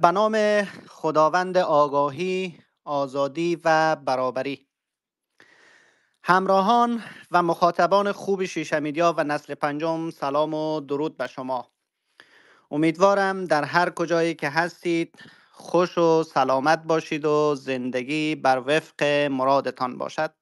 به نام خداوند آگاهی آزادی و برابری. همراهان و مخاطبان خوب شیشه میدیا و نسل پنجم سلام و درود به شما. امیدوارم در هر کجایی که هستید خوش و سلامت باشید و زندگی بر وفق مرادتان باشد.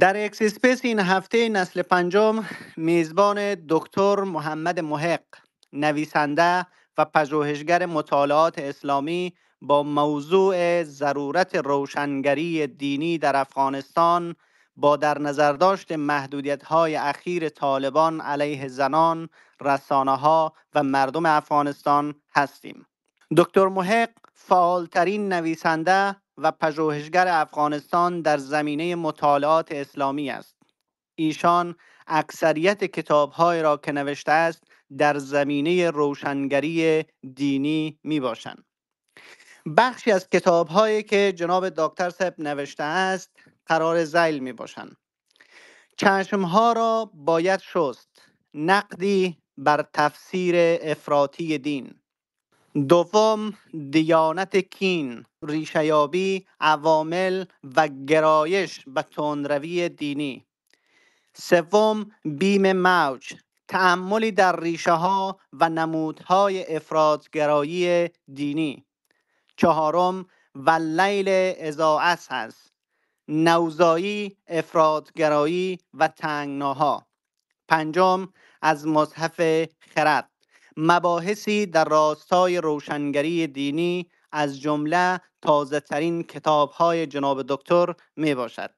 در X Space این هفته نسل پنجم میزبان دکتر محمد محق نویسنده و پژوهشگر مطالعات اسلامی با موضوع ضرورت روشنگری دینی در افغانستان با در نظر داشت محدودیت های اخیر طالبان علیه زنان، رسانه ها و مردم افغانستان هستیم. دکتر محق فعالترین نویسنده و پژوهشگر افغانستان در زمینه مطالعات اسلامی است. ایشان اکثریت کتابهایی را که نوشته است در زمینه روشنگری دینی می باشند. بخشی از کتاب هایی که جناب دکتر سب نوشته است قرار زیل می باشند. چشم ها را باید شست نقدی بر تفسیر افراطی دین دوم دیانت کین ریشیابی عوامل و گرایش به تندروی دینی سوم بیم موج تعملی در ریشه ها و نمودهای افرادگرایی دینی. چهارم و لیل ازاعس هست نوزایی افرادگرایی و تنگناها. پنجم از مصحف خرد مباحثی در راستای روشنگری دینی از جمله تازه ترین کتاب های جناب دکتر می باشد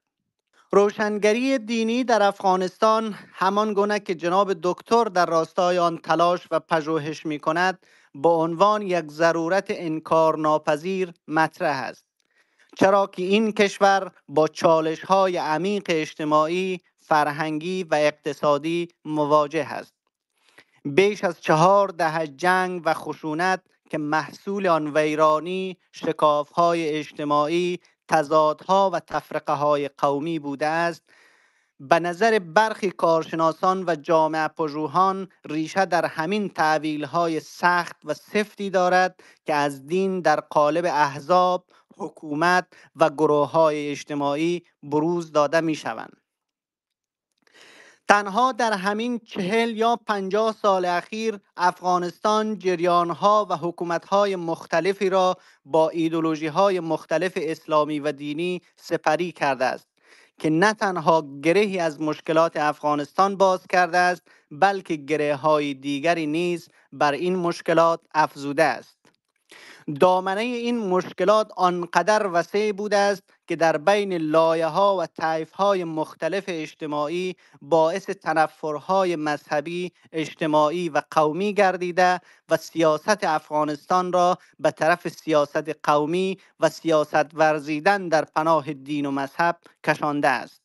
روشنگری دینی در افغانستان همان گونه که جناب دکتر در راستای آن تلاش و پژوهش می کند با عنوان یک ضرورت انکار ناپذیر مطرح است. چرا که این کشور با چالش های عمیق اجتماعی، فرهنگی و اقتصادی مواجه است. بیش از چهار دهه جنگ و خشونت که محصول آن ویرانی های اجتماعی تضادها و تفرقه های قومی بوده است به نظر برخی کارشناسان و جامعه پژوهان ریشه در همین تعویل های سخت و سفتی دارد که از دین در قالب احزاب، حکومت و گروه های اجتماعی بروز داده می شوند. تنها در همین چهل یا پنجاه سال اخیر افغانستان جریانها و حکومتهای مختلفی را با ایدولوژی های مختلف اسلامی و دینی سپری کرده است که نه تنها گرهی از مشکلات افغانستان باز کرده است بلکه گره های دیگری نیز بر این مشکلات افزوده است. دامنه این مشکلات آنقدر وسیع بوده است که در بین لایه ها و طیف های مختلف اجتماعی باعث تنفرهای مذهبی، اجتماعی و قومی گردیده و سیاست افغانستان را به طرف سیاست قومی و سیاست ورزیدن در پناه دین و مذهب کشانده است.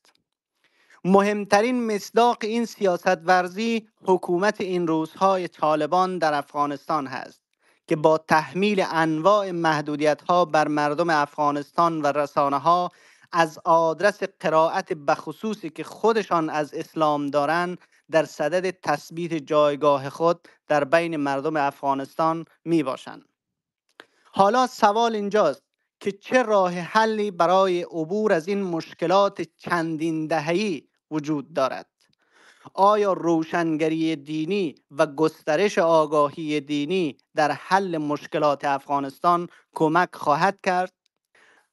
مهمترین مصداق این سیاست ورزی حکومت این روزهای طالبان در افغانستان هست. که با تحمیل انواع محدودیت ها بر مردم افغانستان و رسانه ها از آدرس قرائت بخصوصی که خودشان از اسلام دارند در صدد تثبیت جایگاه خود در بین مردم افغانستان می باشند. حالا سوال اینجاست که چه راه حلی برای عبور از این مشکلات چندین دههی وجود دارد آیا روشنگری دینی و گسترش آگاهی دینی در حل مشکلات افغانستان کمک خواهد کرد؟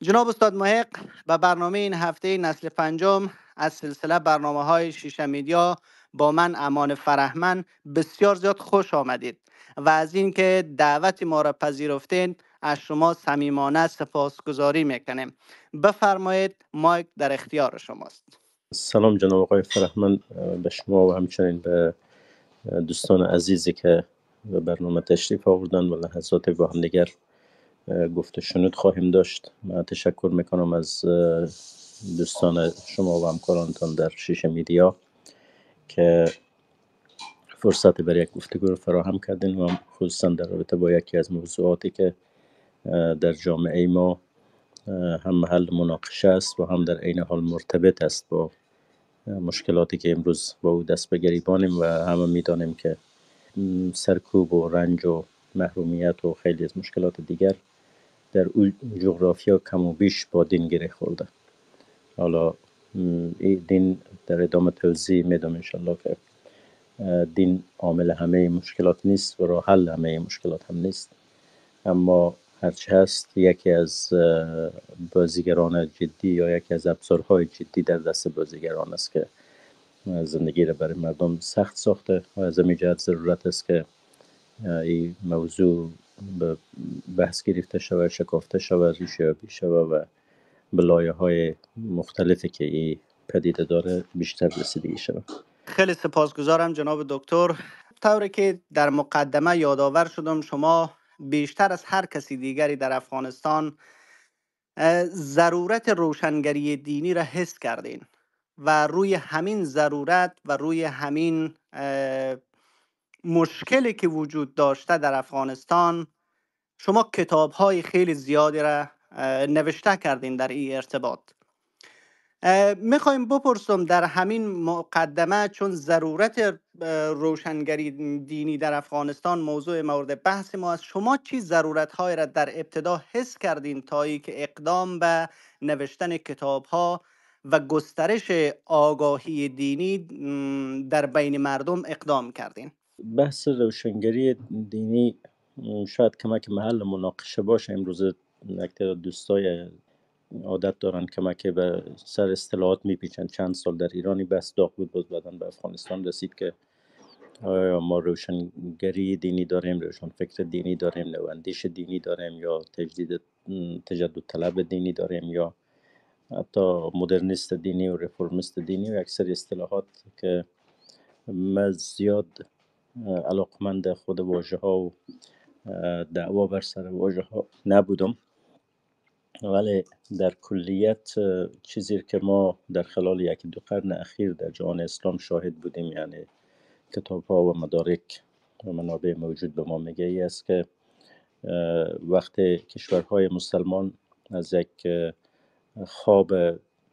جناب استاد محق به برنامه این هفته نسل پنجم از سلسله برنامه های شیشه میدیا با من امان فرهمن بسیار زیاد خوش آمدید و از اینکه دعوت ما را پذیرفتین از شما صمیمانه سپاسگزاری می‌کنیم بفرمایید مایک در اختیار شماست سلام جناب آقای فرهمن به شما و همچنین به دوستان عزیزی که به برنامه تشریف آوردن و لحظات با هم دیگر گفت شنود خواهیم داشت. من تشکر می‌کنم از دوستان شما و همکارانتان در شیشه میدیا که فرصت برای یک گفتگو رو فراهم کردین و خصوصا در رابطه با یکی از موضوعاتی که در جامعه ما هم محل مناقشه است و هم در عین حال مرتبط است با مشکلاتی که امروز با او دست به گریبانیم و همه می‌دانیم که سرکوب و رنج و محرومیت و خیلی از مشکلات دیگر در اون جغرافیا کم و بیش با دین گره خورده. حالا این دین در ادامه توضیح میدم انشالله که دین عامل همه مشکلات نیست و راه حل همه مشکلات هم نیست. اما هرچه هست یکی از بازیگران جدی یا یکی از ابزارهای جدی در دست بازیگران است که زندگی را برای مردم سخت ساخته و از همین جهت ضرورت است که این موضوع به بحث گرفته شود شکافته شود ریشه یابی شود و به لایه های مختلفی که این پدیده داره بیشتر رسیدگی شود. خیلی سپاسگزارم جناب دکتر. طوری که در مقدمه یادآور شدم شما بیشتر از هر کسی دیگری در افغانستان ضرورت روشنگری دینی را حس کردین و روی همین ضرورت و روی همین مشکلی که وجود داشته در افغانستان شما کتاب های خیلی زیادی را نوشته کردین در این ارتباط. می‌خوایم بپرسم در همین مقدمه چون ضرورت روشنگری دینی در افغانستان موضوع مورد بحث ما است شما چی ضرورت های را در ابتدا حس کردین تا که اقدام به نوشتن کتاب ها و گسترش آگاهی دینی در بین مردم اقدام کردین؟ بحث روشنگری دینی شاید کمک محل مناقشه باشه امروز اکتر دوستای عادت دارن کمک به سر اصطلاحات میپیچن. چند سال در ایرانی بس داغ بود بود بعدن به افغانستان رسید که آیا ما روشنگری دینی داریم روشن فکر دینی داریم نواندیش دینی داریم یا تجدید تجدد طلب دینی داریم یا حتی مدرنیست دینی و رفرمیست دینی و اکثر اصطلاحات که من زیاد علاقمند خود واژه ها و دعوا بر سر واژه ها نبودم. ولی در کلیت چیزی که ما در خلال یکی دو قرن اخیر در جهان اسلام شاهد بودیم یعنی کتاب ها و مدارک و منابع موجود به ما میگه ای است که وقتی کشورهای مسلمان از یک خواب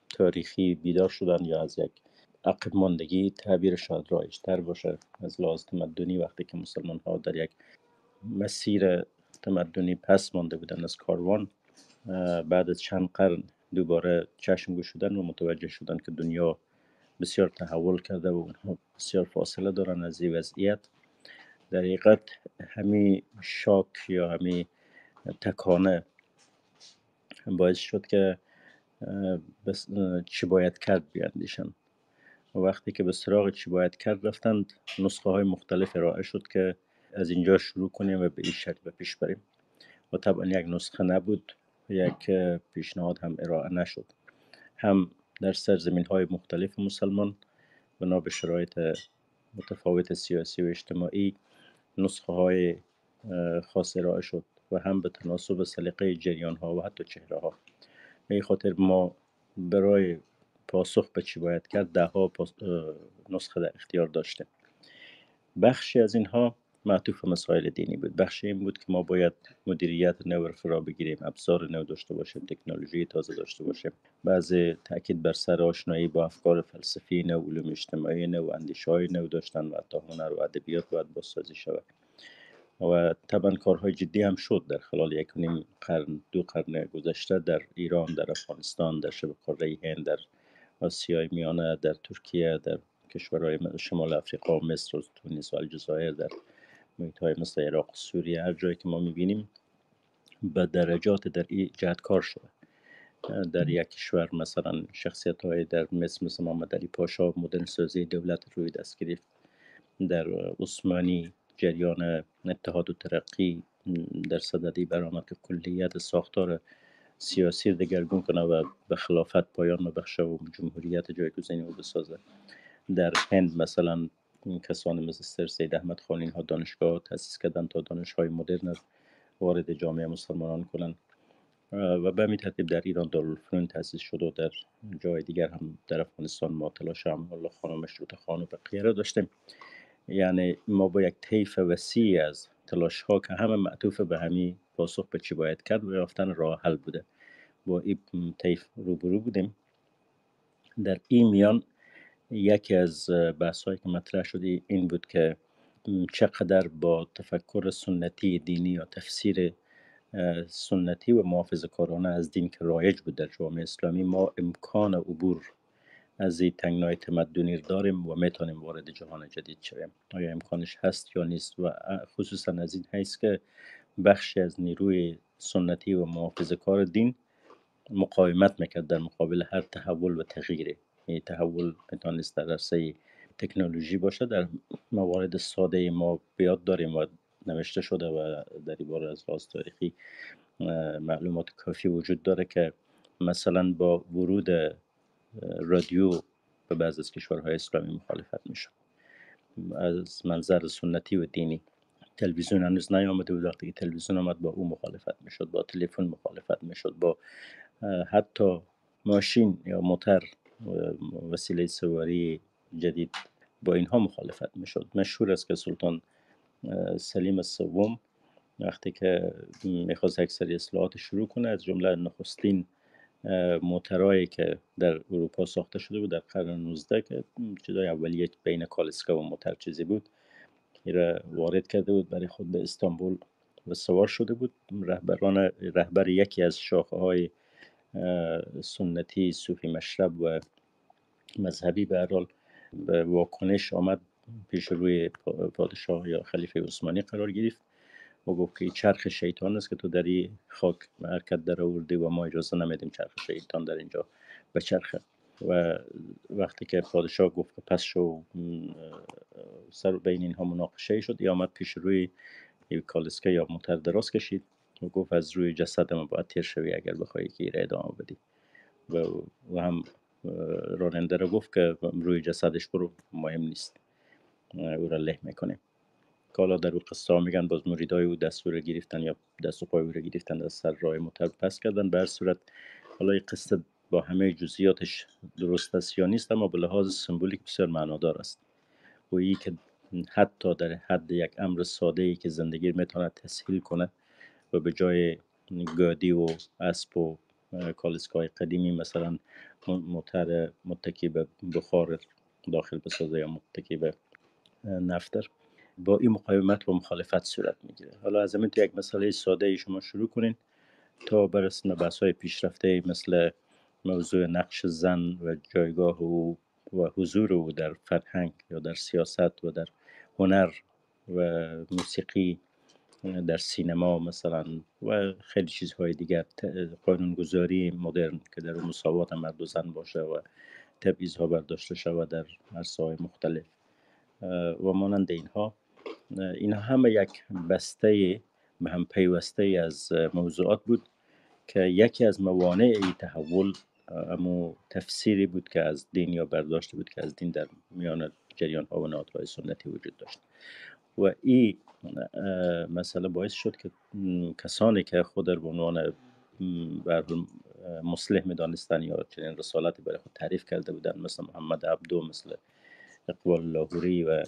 تاریخی بیدار شدن یا از یک عقب ماندگی تعبیر شاید رایجتر باشه از لحاظ تمدنی. وقتی که مسلمان ها در یک مسیر تمدنی پس مانده بودن از کاروان بعد از چند قرن دوباره چشم گشودن و متوجه شدن که دنیا بسیار تحول کرده و بسیار فاصله دارن از این وضعیت. در حقیقت همی شاک یا همی تکانه باعث شد که بس چی باید کرد بیاندیشن. و وقتی که به سراغ چی باید کرد رفتند نسخه های مختلف ارائه شد که از اینجا شروع کنیم و به این شکل پیش بریم. و طبعا یک نسخه نبود. یک پیشنهاد هم ارائه نشد. هم در سرزمین های مختلف مسلمان بنا به شرایط متفاوت سیاسی و اجتماعی نسخه های خاص ارائه شد و هم به تناسب سلیقه جریان ها و حتی چهره ها به خاطر ما برای پاسخ به چی باید کرد ده ها نسخه در اختیار داشته بخشی از اینها معطوف مسائل دینی بود. بخش این بود که ما باید مدیریت نو را بگیریم ابزار نو داشته باشیم تکنولوژی تازه داشته باشیم. بعض تاکید بر سر آشنایی با افکار فلسفی نو علوم اجتماعی نو اندیشه های نو داشتن و حتی هنر و ادبیات باید بازسازی شود. و طبعا کارهای جدی هم شد در خلال یک نیم قرن دو قرن گذشته در ایران در افغانستان در شبه قاره هند در آسیای میانه در ترکیه در کشورهای شمال افریقا مصر و تونس و الجزایر در محیط های مثل عراق سوریه هر جایی که ما می‌بینیم به درجات در این جهت کار شده. در یک کشور مثلا شخصیت های در مصر مثل محمد علی پاشا مدرن سازی دولت روی دست گرفت. در عثمانی جریان اتحاد و ترقی در صددی برآمد که کلیت ساختار سیاسی دگرگون کنه و به خلافت پایان بخشه و جمهوریت جایگزینی او بسازه. در هند مثلا کسانی مثل سر سید احمد خان اینها دانشگاه تاسیس کردن تا دانشهای مدرن وارد جامعه مسلمانان کنند و به همین ترتیب در ایران دارالفنون تاسیس شد و در جای دیگر هم در افغانستان ما تلاش هم الله خان و مشروط خان و بقیه را داشتیم. یعنی ما با یک طیف وسیع از تلاش ها که همه معطوف به همین پاسخ به چی باید کرد و یافتن راه حل بوده. با این طیف روبرو بودیم. در این میان یکی از بحث که مطرح شده این بود که چقدر با تفکر سنتی دینی یا تفسیر سنتی و محافظ کارانه از دین که رایج بود در جامعه اسلامی ما امکان عبور از این تنگنای تمدنی داریم و می‌تونیم وارد جهان جدید شویم. آیا امکانش هست یا نیست؟ و خصوصا از این حیث که بخشی از نیروی سنتی و محافظ کار دین مقاومت می‌کرد در مقابل هر تحول و تغییری. تحول می‌تونست در عرصه تکنولوژی باشه در موارد ساده ما بیاد داریم و نوشته شده و در این از لحاظ تاریخی معلومات کافی وجود داره که مثلا با ورود رادیو به بعض از کشورهای اسلامی مخالفت می‌شد. از منظر سنتی و دینی تلویزیون هنوز نیامده بود. وقتی که تلویزیون آمد با او مخالفت می‌شد با تلفن مخالفت می‌شد با حتی ماشین یا موتر وسیله سواری جدید با اینها مخالفت می‌شد. مشهور است که سلطان سلیم سوم وقتی که می‌خواست یک سری اصلاحات شروع کنه از جمله نخستین موترایی که در اروپا ساخته شده بود در قرن 19 که چیزای اولیه بین کالسکا و موتر چیزی بود را وارد کرده بود برای خود به استانبول و سوار شده بود. رهبران رهبر یکی از شاخه های سنتی صوفی مشرب و مذهبی به به واکنش آمد پیش روی پادشاه یا خلیفه عثمانی قرار گرفت و گفت که چرخ شیطان است که تو در این خاک حرکت در آوردی و ما اجازه نمیدیم چرخ شیطان در اینجا به چرخه و وقتی که پادشاه گفت که پس شو سر بین اینها مناقشه شد یا آمد پیش روی کالسکه یا موتر دراز کشید. و گفت از روی جسد ما باید تیر شوی اگر بخوایی که ایره ادامه بدی. و, و هم راننده رو گفت که روی جسدش برو مهم نیست. او را له می‌کنیم. کالا در او قصه میگن باز مریدای او دستور گرفتن یا دست و پای او را گرفتن از سر راه پس کردن. به صورت حالا این قصه با همه جزئیاتش درست است یا نیست اما به لحاظ سمبولیک بسیار معنادار است. و ای که حتی در حد یک امر ساده ای که زندگی می‌تونه تسهیل کنه و به جای گادی و اسب و کالسکای قدیمی مثلا موتر متکی به بخار داخل بسازه یا متکی به نفتر. با این مقاومت و مخالفت صورت می‌گیره. حالا از همین یک مسئله ساده ای شما شروع کنین تا برسیم به بحث های پیشرفته مثل موضوع نقش زن و جایگاه او و حضور او در فرهنگ یا در سیاست و در هنر و موسیقی در سینما مثلا و خیلی چیزهای دیگر قانونگذاری مدرن که در مساوات مرد و زن باشه و تبعیض ها برداشته شود در عرصه های مختلف و مانند اینها اینها همه یک بسته به هم پیوسته از موضوعات بود که یکی از موانع تحول امو تفسیری بود که از دین یا برداشته بود که از دین در میان جریان ها و نهادهای سنتی وجود داشت. و این مسئله باعث شد که کسانی که خود در عنوان مسلح می‌دانستن یا چنین رسالتی برای خود تعریف کرده بودن مثل محمد عبدو مثل اقبال لاهوری و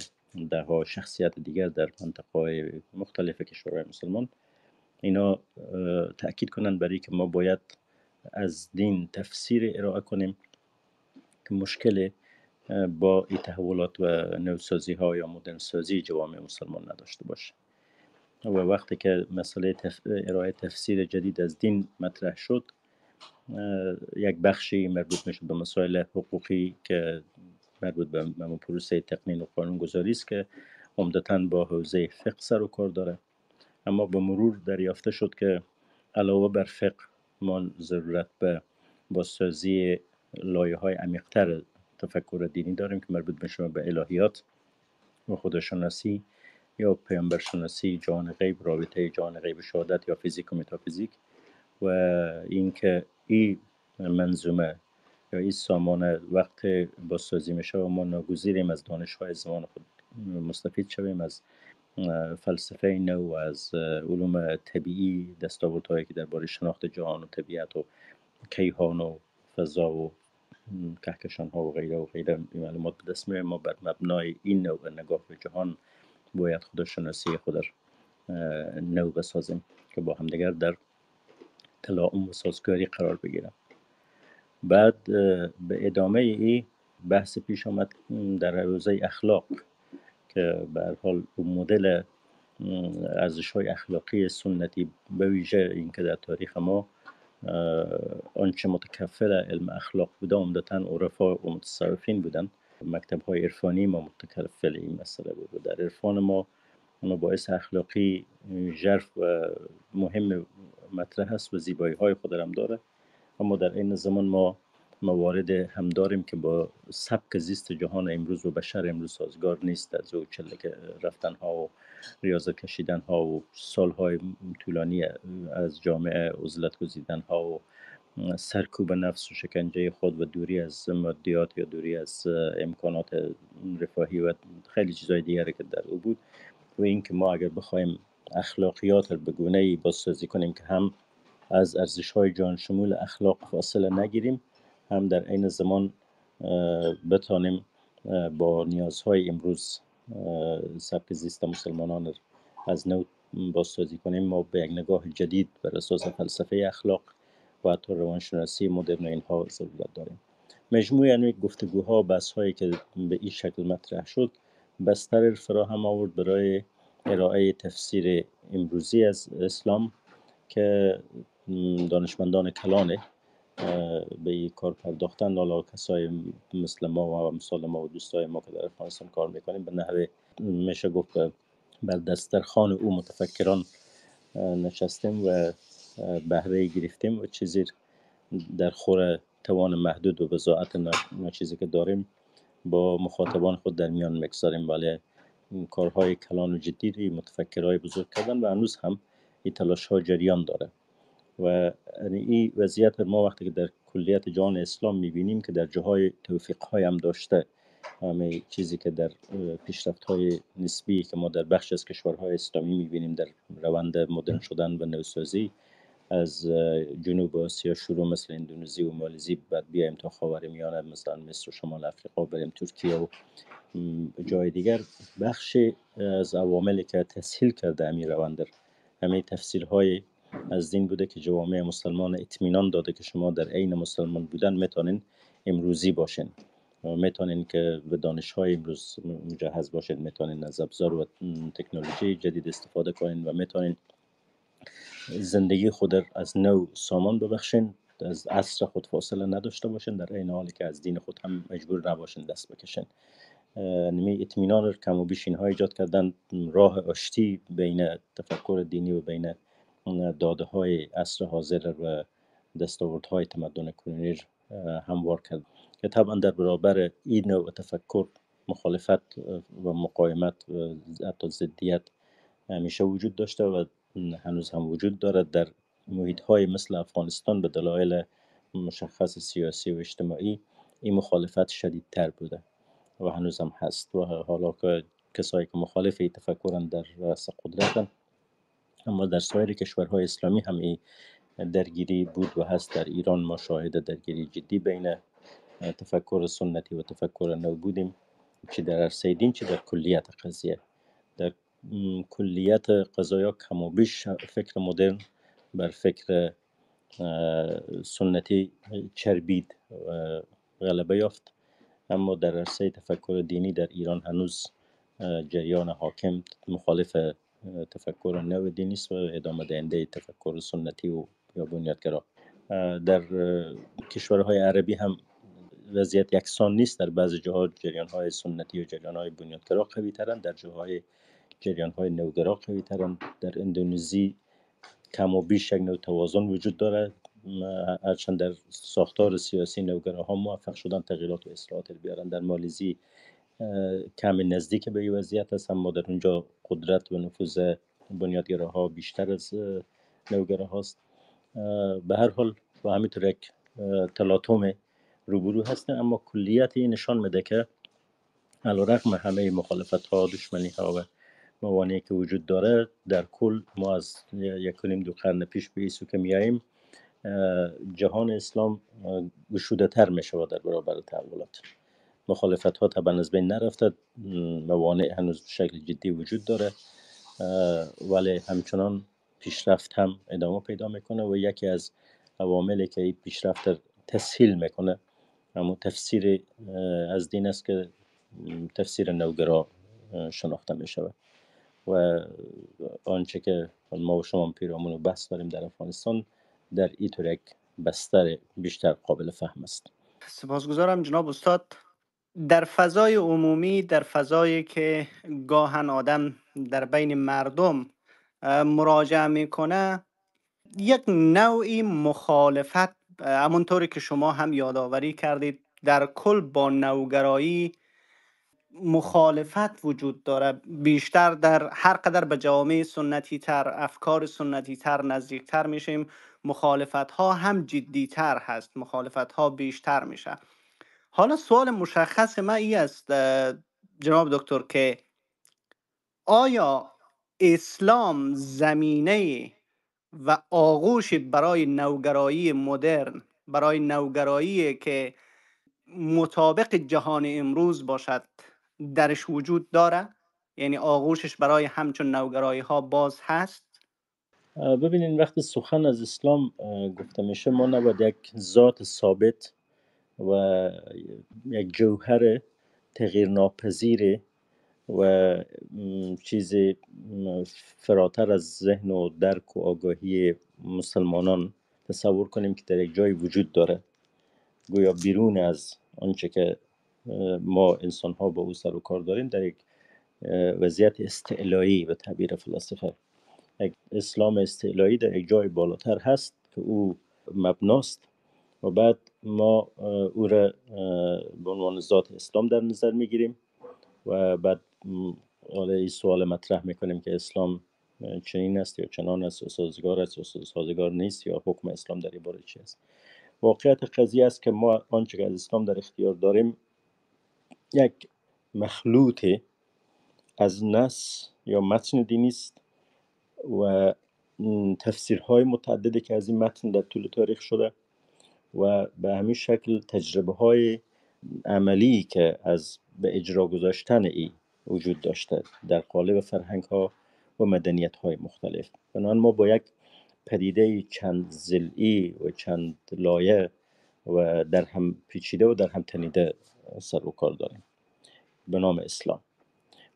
ده شخصیت دیگر در منطقه مختلف کشورهای مسلمان اینا تاکید کنند برای که ما باید از دین تفسیر ارائه کنیم که مشکل با این تحولات و نوسازی ها یا مدرن سازی جوامع مسلمان نداشته باشه و وقتی که مسئله ارائه تفسیر جدید از دین مطرح شد یک بخشی مربوط میشه به مسائل حقوقی که مربوط به پروسه تقنین و قانون گذاری است که عمدتا با حوزه فقه سر و کار داره. اما به مرور دریافته شد که علاوه بر فقه ما ضرورت به بازسازی لایه های عمیقتر تفکر دینی داریم که مربوط میشه به الهیات و خودشناسی یا پیامبرشناسی جان غیب رابطه جان غیب شهادت یا فیزیک و متافیزیک. و اینکه این منظومه یا این سامان وقت بازسازی میشه و ما ناگزیریم از دانش های زمان خود مستفید شویم از فلسفه نو و از علوم طبیعی هایی که درباره شناخت جهان و طبیعت و کیهان و فضا و کهکشان ها و غیره و غیره. معلومات به دست ما بر مبنای این نوع نگاه به جهان باید خودشناسی خود نو بسازیم که با همدیگر در تلاعم و سازگاری قرار بگیرم بعد به ادامه ای بحث پیش آمد در حوزه اخلاق که به حال مدل ارزش های اخلاقی سنتی به ویژه اینکه در تاریخ ما آنچه متکفل علم اخلاق بوده عمدتا عرفا و متصرفین بودن مکتب های عرفانی ما متکفل این مسئله بود در عرفان ما باعث اخلاقی ژرف و مهم مطرح هست و زیبایی های خود هم داره. اما در این زمان ما موارد هم داریم که با سبک زیست جهان امروز و بشر امروز سازگار نیست. از او چله رفتن ها و ریاضت کشیدن ها و سال های طولانی از جامعه عزلت گزیدن ها و سرکوب نفس و شکنجه خود و دوری از مادیات یا دوری از امکانات رفاهی و خیلی چیزهای دیگری که در او بود. و اینکه ما اگر بخوایم اخلاقیات رو به گونه ای بازسازی کنیم که هم از ارزش های جان شمول اخلاق فاصله نگیریم هم در عین زمان بتانیم با نیازهای امروز سبک زیست مسلمانان از نو بازسازی کنیم. ما به یک نگاه جدید بر اساس فلسفه اخلاق و حتی روانشناسی مدرن اینها ضرورت داریم. مجموع یعنی گفتگوها بحث هایی که به این شکل مطرح شد بستر فراهم آورد برای ارائه تفسیر امروزی از اسلام که دانشمندان کلان به این کار پرداختن. حالا کسای مثل ما و مثال ما و دوستای ما که در افغانستان کار می‌کنیم به نحوه میشه گفت بر دسترخان او متفکران نشستیم و بهره گرفتیم و چیزی در خور توان محدود و بزاعت چیزی که داریم با مخاطبان خود در میان مگذاریم ولی کارهای کلان و جدی متفکرهای بزرگ کردن و هنوز هم این تلاش ها جریان داره. و یعنی این وضعیت ما وقتی که در کلیت جان اسلام می‌بینیم که در جاهای توفیق های هم داشته همه چیزی که در پیشرفت های نسبی که ما در بخش از کشورهای اسلامی می‌بینیم در روند مدرن شدن و نوسازی از جنوب آسیا شروع مثل اندونزی و مالزی بعد بیایم تا خاور میانه مثلا مصر و شمال افریقا بریم ترکیه و جای دیگر. بخش از عواملی که تسهیل کرده امی روند همه تفسیرهای از دین بوده که جوامع مسلمان اطمینان داده که شما در عین مسلمان بودن می‌تونین امروزی باشین. می‌تونین که به دانش های امروز مجهز باشید می‌تونین از ابزار و تکنولوژی جدید استفاده کنین و می‌تونین زندگی خود از نو سامان ببخشین. از عصر خود فاصله نداشته باشین. در این حالی که از دین خود هم مجبور نباشین دست بکشین. نمی اطمینان کم و بیش اینها ایجاد کردن. راه آشتی بین تفکر دینی و بین داده های عصر حاضر و های تمدن کنونی هموار کرد که طبعا در برابر این نوع تفکر مخالفت و مقاومت و حتی ضدیت همیشه وجود داشته و هنوز هم وجود دارد در محیط های مثل افغانستان به دلایل مشخص سیاسی و اجتماعی این مخالفت شدیدتر بوده و هنوز هم هست و حالا که کسایی که مخالف این تفکرن در رأس قدرتن اما در سایر کشورهای اسلامی هم این درگیری بود و هست. در ایران ما شاهد درگیری جدی بین تفکر سنتی و تفکر نو بودیم چه در عرصه دین چه در کلیت قضیه. در کلیت قضایا کم و بیش فکر مدرن بر فکر سنتی چربید غلبه یافت. اما در عرصه تفکر دینی در ایران هنوز جریان حاکم مخالف تفکر نو دینی است و ادامه دهنده تفکر سنتی و یا بنیادگرا در کشورهای عربی هم وضعیت یکسان نیست. در بعضی جاها جریان های سنتی و جریان های بنیادگرا قوی ترن. در جاهای جریان های نوگرا قوی ترن. در اندونزی کم و بیش یک نوع توازن وجود داره هرچند در ساختار سیاسی نوگراها موفق شدن تغییرات و اصلاحات بیارن. در مالیزی کمی نزدیک به این وضعیت هست اما در اونجا قدرت و نفوذ بنیادگراها بیشتر از هاست به هر حال و همینطور یک تلاطم روبرو هستن اما کلیت این نشان میده که علا رقم همه مخالفت ها دشمنی ها و موانعی که وجود داره در کل ما از یک دو قرن پیش به ایسو که میاییم جهان اسلام گشوده تر می شود در برابر تحولات. مخالفت ها طبعا از بین نرفته. موانع هنوز شکل جدی وجود داره. ولی همچنان پیشرفت هم ادامه پیدا می‌کنه و یکی از عواملی که این پیشرفت تسهیل می‌کنه همون تفسیر از دین است که تفسیر نوگرا شناخته می شود و آنچه که ما و شما پیرامون و بحث داریم در افغانستان در یک بستر بیشتر قابل فهم است. سپاسگزارم جناب استاد. در فضای عمومی در فضایی که گاهن آدم در بین مردم مراجعه می‌کنه یک نوعی مخالفت همونطوری که شما هم یادآوری کردید در کل با نوگرایی مخالفت وجود داره. بیشتر در هر قدر به جامعه سنتی تر افکار سنتی تر نزدیک تر میشیم مخالفت ها هم جدی تر هست مخالفت ها بیشتر میشه. حالا سوال مشخص ما ای است جناب دکتر که آیا اسلام زمینه و آغوش برای نوگرایی مدرن برای نوگرایی که مطابق جهان امروز باشد درش وجود داره یعنی آغوشش برای همچون نوگرایی ها باز هست؟ ببینید وقتی سخن از اسلام گفته میشه ما نباید یک ذات ثابت و یک جوهر تغییر ناپذیر و چیز فراتر از ذهن و درک و آگاهی مسلمانان تصور کنیم که در یک جای وجود داره. گویا بیرون از آنچه که ما انسان ها با او سر و کار داریم در یک وضعیت استعلایی به تعبیر فلسفه. یک اسلام استعلایی در یک جای بالاتر هست که او مبناست. و بعد ما او را به عنوان ذات اسلام در نظر می‌گیریم و بعد حالا این سوال مطرح می‌کنیم که اسلام چنین است یا چنان است یا سازگار است یا سازگار نیست یا حکم اسلام در این باره چی است. واقعیت قضیه است که ما آنچه که از اسلام در اختیار داریم یک مخلوط از نص یا متن دینی است و تفسیرهای متعددی که از این متن در طول تاریخ شده و به همین شکل تجربه های عملی که از به اجرا گذاشتن ای وجود داشته در قالب فرهنگ ها و مدنیت های مختلف. بنابراین ما با یک پدیده چند زلی و چند لایه و در هم پیچیده و در هم تنیده سر و کار داریم به نام اسلام.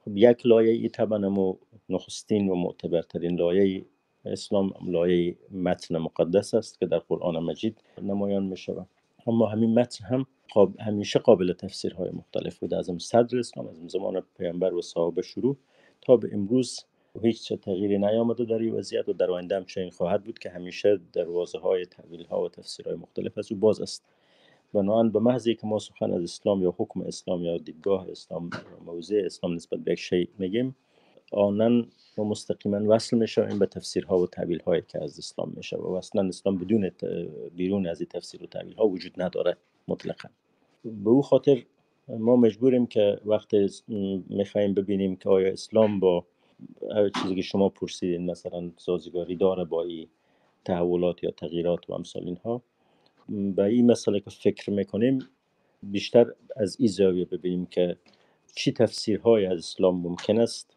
خب یک لایه ای طبعا نخستین و معتبرترین لایه اسلام لایه متن مقدس است که در قرآن مجید نمایان می شود اما همین متن هم همیشه قابل تفسیرهای مختلف بوده. از صدر اسلام از زمان پیامبر و صحابه شروع تا به امروز هیچ تغییری نیامده در این وضعیت و در آینده هم چنین خواهد بود که همیشه دروازه های تحویل ها و تفسیرهای مختلف از او باز است. بنابراین به محضی که ما سخن از اسلام یا حکم اسلام یا دیدگاه اسلام موضع اسلام نسبت به یک شیء میگیم آنن و مستقیما وصل این به تفسیرها و تعبیل هایی که از اسلام میشه و اصلا اسلام بدون بیرون از این تفسیر و تعبیل ها وجود نداره مطلقا. به او خاطر ما مجبوریم که وقتی می‌خوایم ببینیم که آیا اسلام با چیزی که شما پرسیدین مثلا سازگاری داره با این تحولات یا تغییرات و امثال اینها به این مسئله که فکر می‌کنیم بیشتر از این زاویه ببینیم که چی تفسیرهای از اسلام ممکن است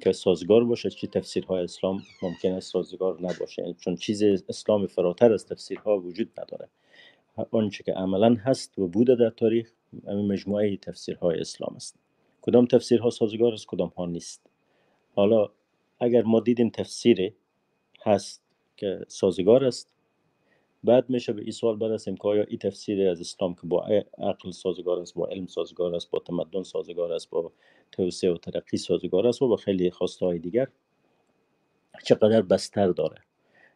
که سازگار باشه چی تفسیرهای اسلام ممکن است سازگار نباشه. یعنی چون چیز اسلام فراتر از تفسیرها وجود نداره. آنچه که عملا هست و بوده در تاریخ همین مجموعه تفسیرهای اسلام است. کدام تفسیرها سازگار است کدام ها نیست. حالا اگر ما دیدیم تفسیر هست که سازگار است بعد میشه به این سوال برسیم که آیا این تفسیر از اسلام که با عقل سازگار است با علم سازگار است با تمدن سازگار است با توسعه و ترقی سازگار است و با خیلی خواسته های دیگر؟ چقدر بستر داره؟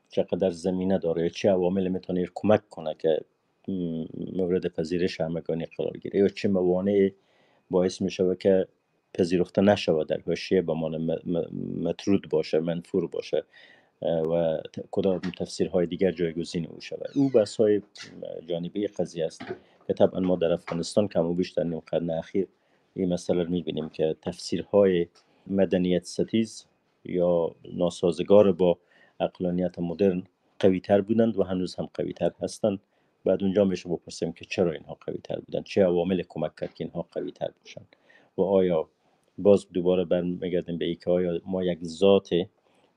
چقدر زمینه داره؟ چه عوامل می‌تونه کمک کنه که مورد پذیرش همگانی قرار گیره؟ یا چه موانع باعث میشه که پذیرفته نشود؟ در حاشیه به مطرود باشه منفور باشه. و کدام تفسیرهای دیگر جایگزین او شود. او بحث های جانبی قضیه است که طبعا ما در افغانستان کم و بیش در نیم قرن اخیر این مسئله رو می‌بینیم که تفسیرهای مدنیت ستیز یا ناسازگار با اقلانیت مدرن قوی تر بودند و هنوز هم قوی تر هستند. بعد اونجا میشه بپرسیم که چرا اینها قوی تر بودند؟ چه عوامل کمک کرد که اینها قوی تر باشند؟ و آیا باز دوباره برمیگردیم به ای که آیا ما یک ذات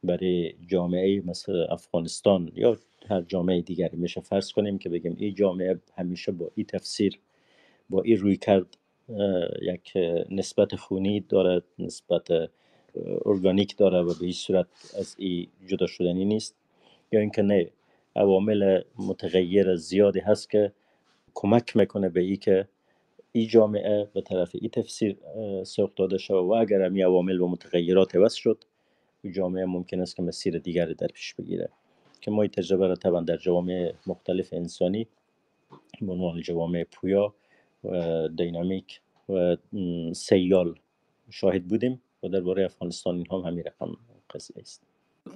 برای جامعه مثل افغانستان یا هر جامعه دیگری. میشه فرض کنیم که بگیم این جامعه همیشه با این تفسیر با این روی کرد یک نسبت خونی داره نسبت ارگانیک داره و به این صورت از این جدا شدنی نیست. یا اینکه نه عوامل متغیر زیادی هست که کمک می‌کنه به ای که این جامعه به طرف این تفسیر سوق داده شد و اگر هم عوامل و متغیرات عوض شد جامعه ممکن است که مسیر دیگری در پیش بگیره. که ما این تجربه را طبعا در جوامع مختلف انسانی به عنوان جوامع پویا و دینامیک و سیال شاهد بودیم و درباره افغانستان این هم همین رقم قضیه است.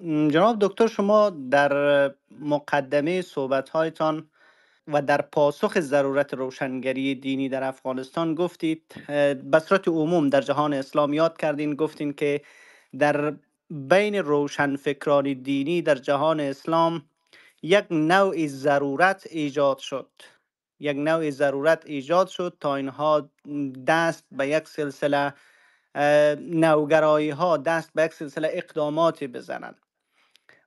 جناب دکتر شما در مقدمه صحبت و در پاسخ ضرورت روشنگری دینی در افغانستان گفتید به صورت عموم در جهان اسلام یاد کردین گفتین که در بین روشنفکران دینی در جهان اسلام یک نوع ضرورت ایجاد شد. یک نوع ضرورت ایجاد شد تا اینها دست به یک سلسله نوگرایی ها دست به یک سلسله اقداماتی بزنند.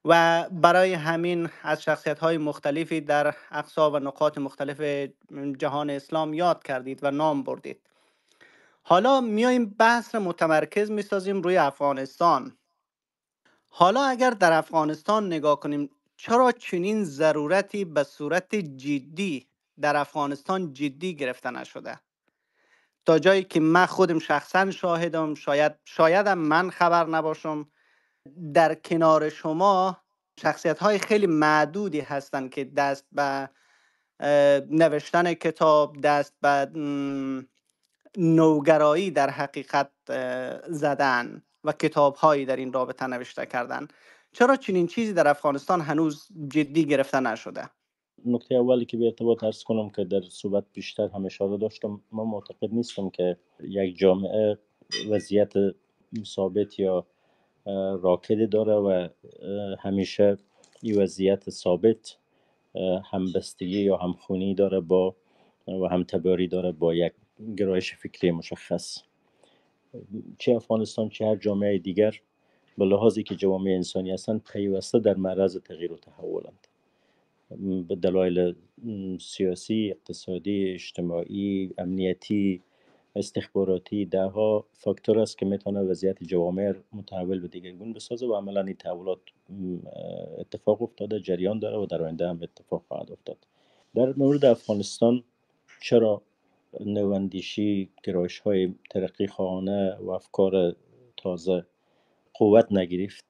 و برای همین از شخصیت های مختلفی در اقصا و نقاط مختلف جهان اسلام یاد کردید و نام بردید. حالا میایم بحث متمرکز می‌سازیم روی افغانستان. حالا اگر در افغانستان نگاه کنیم چرا چنین ضرورتی به صورت جدی در افغانستان جدی گرفته نشده؟ تا جایی که من خودم شخصا شاهدم شاید شایدم من خبر نباشم. در کنار شما شخصیت های خیلی معدودی هستند که دست به نوشتن کتاب دست به نوگرایی در حقیقت زدن. و کتاب هایی در این رابطه نوشته کردن. چرا چنین چیزی در افغانستان هنوز جدی گرفته نشده؟ نکته اولی که به ارتباط ارز کنم که در صحبت بیشتر هم اشاره داشتم من معتقد نیستم که یک جامعه وضعیت ثابت یا راکدی داره و همیشه این وضعیت ثابت همبستگی یا همخونی داره با و همتباری داره با یک گرایش فکری مشخص. چه افغانستان چه هر جامعه دیگر به لحاظی که جوامع انسانی هستند پیوسته در معرض تغییر و تحولند. به دلایل سیاسی اقتصادی اجتماعی امنیتی استخباراتی دهها فاکتور است که می‌تونه وضعیت جوامع متحول به دیگرگون بسازه و عملا این تحولات اتفاق افتاده جریان داره و در آینده هم اتفاق خواهد افتاد. در مورد افغانستان چرا نواندیشی گرایش های ترقی خواهانه و افکار تازه قوت نگرفت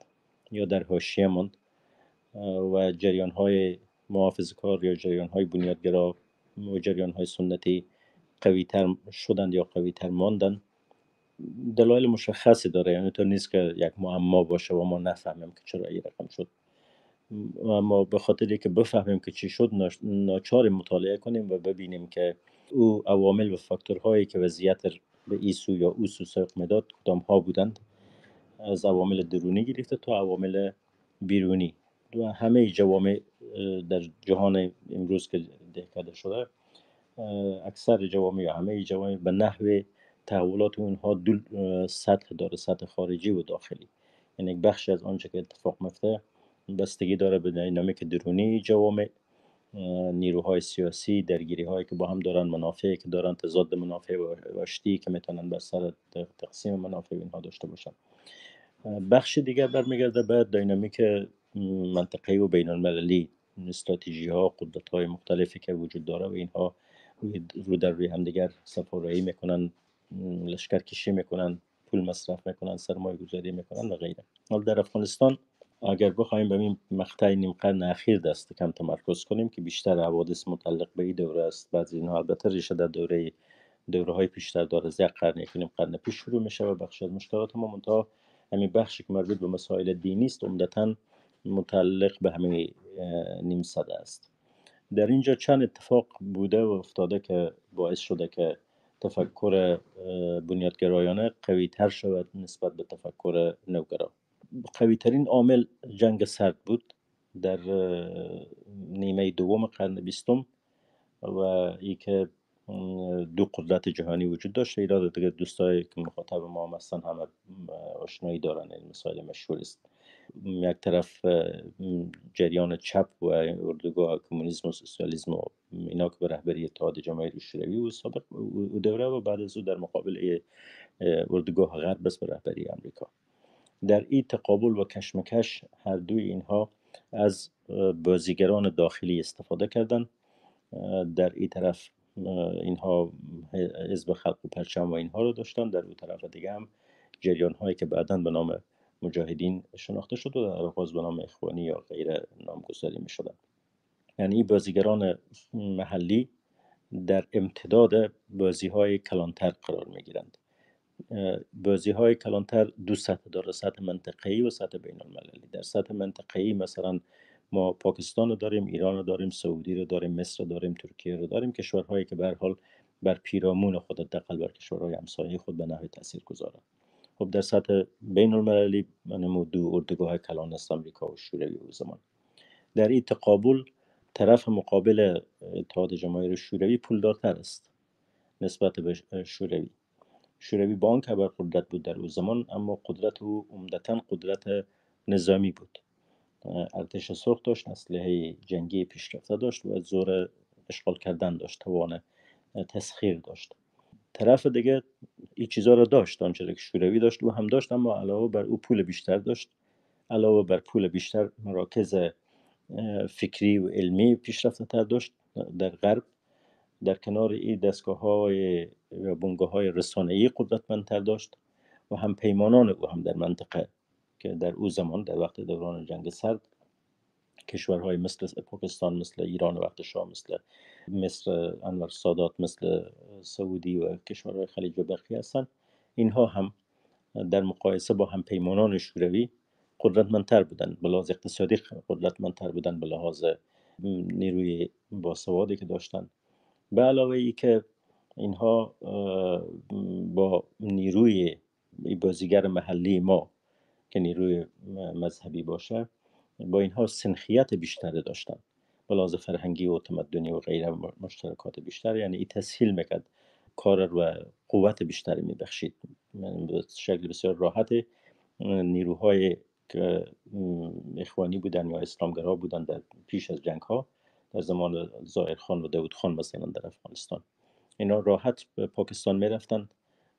یا در حاشیه ماند و جریان های محافظ کار یا جریان های بنیادگرا و جریان های سنتی قوی تر شدند یا قوی تر ماندند. دلایل مشخصی داره یعنی تو نیست که یک معما باشه و ما نفهمیم که چرا این رقم شد. و ما به خاطر که بفهمیم که چی شد ناچار مطالعه کنیم و ببینیم که او عوامل و فاکتورهایی که وضعیت به ایسو یا او سو سوق می‌داد کدام ها بودند از عوامل درونی گرفته تا عوامل بیرونی. و همه جوامع در جهان امروز که دهکده شده اکثر جوامع یا همه جوامع به نحو تحولات اونها دو سطح داره سطح خارجی و داخلی. یعنی یک بخشی از آنچه که اتفاق میفته بستگی داره به دینامیک درونی جوامع. نیروهای سیاسی درگیری هایی که با هم دارن منافعی که دارن تضاد منافع و که می‌تونن بر سر تقسیم منافع اینها داشته باشن. بخش دیگر برمیگرده به دینامیک منطقه‌ای و بین المللی استراتژی ها قدرت های مختلفی که وجود داره و اینها رو در روی همدیگر سفارایی می‌کنن لشکر کشی می‌کنن پول مصرف می‌کنن سرمایه گذاری می‌کنن و غیره. حال در افغانستان اگر بخوایم به این مقطع نیم قرن اخیر دست کم تمرکز کنیم که بیشتر حوادث متعلق به این دوره است. بعضی اینها البته ریشه در دوره دوره های پیشتر داره. از یک قرن یک نیم قرن پیش شروع میشه و بخش از مشکلات ما منتها همین بخشی که مربوط به مسائل دینی است عمدتا متعلق به همین نیم صده است. در اینجا چند اتفاق بوده و افتاده که باعث شده که تفکر بنیادگرایانه قوی تر شود نسبت به تفکر نوگرا. قوی ترین عامل جنگ سرد بود در نیمه دوم قرن بیستم و ای که دو قدرت جهانی وجود داشت. ایراد دیگه دوستایی که مخاطب ما هم هستن همه آشنایی دارن. این مسائل مشهور است. یک طرف جریان چپ و اردوگاه کمونیسم و سوسیالیسم و اینا که به رهبری اتحاد جماهیر شوروی و سابق و دوره و بعد از او در مقابل اردوگاه غرب به رهبری آمریکا. در این تقابل و کشمکش هر دوی اینها از بازیگران داخلی استفاده کردند. در این طرف اینها حزب خلق و پرچم و اینها رو داشتن در اون طرف دیگه هم جریان هایی که بعدا به نام مجاهدین شناخته شد و در آغاز به نام اخوانی یا غیر نامگذاری می شدن یعنی بازیگران محلی در امتداد بازی های کلانتر قرار می گیرند بازی های کلانتر دو سطح داره سطح منطقه‌ای و سطح بین المللی در سطح منطقه‌ای مثلا ما پاکستان رو داریم ایران رو داریم سعودی رو داریم مصر رو داریم ترکیه رو داریم کشورهایی که به حال بر پیرامون خود دقل بر کشورهای همسایه خود به نحو تاثیر گذاره. خب در سطح بین المللی من دو اردوگاه کلان است امریکا و شوروی و زمان. در این تقابل طرف مقابل اتحاد جماهیر شوروی پولدارتر است نسبت به شوروی. شوروی بانک بر قدرت بود در او زمان اما قدرت او عمدتا قدرت نظامی بود. ارتش سرخ داشت اسلحه جنگی پیشرفته داشت و زور اشغال کردن داشت توان تسخیر داشت. طرف دیگه این چیزا رو داشت آنچه که شوروی داشت او هم داشت اما علاوه بر او پول بیشتر داشت. علاوه بر پول بیشتر مراکز فکری و علمی پیشرفته تر داشت. در غرب در کنار این دستگاه های و بنگاه های رسانه ای قدرتمندتر داشت و هم پیمانان او هم در منطقه که در او زمان در وقت دوران جنگ سرد کشورهای مثل پاکستان مثل ایران وقت شاه مثل مثل انور سادات مثل سعودی و کشورهای خلیج و برخی هستند. اینها هم در مقایسه با هم پیمانان شوروی قدرتمندتر بودن به لحاظ اقتصادی قدرتمندتر بودن به لحاظ نیروی باسوادی که داشتن به علاوه ای که اینها با نیروی بازیگر محلی ما که نیروی مذهبی باشه با اینها سنخیت بیشتری داشتن. بلاز فرهنگی و تمدنی و غیره مشترکات بیشتر. یعنی این تسهیل می‌کرد. کار و قوت بیشتری میبخشید. به شکل بسیار راحت. نیروهای که اخوانی بودن یا اسلامگرا بودن در پیش از جنگ ها در زمان زایر خان و داود خان مثلا در افغانستان. اینا راحت به پاکستان می‌رفتن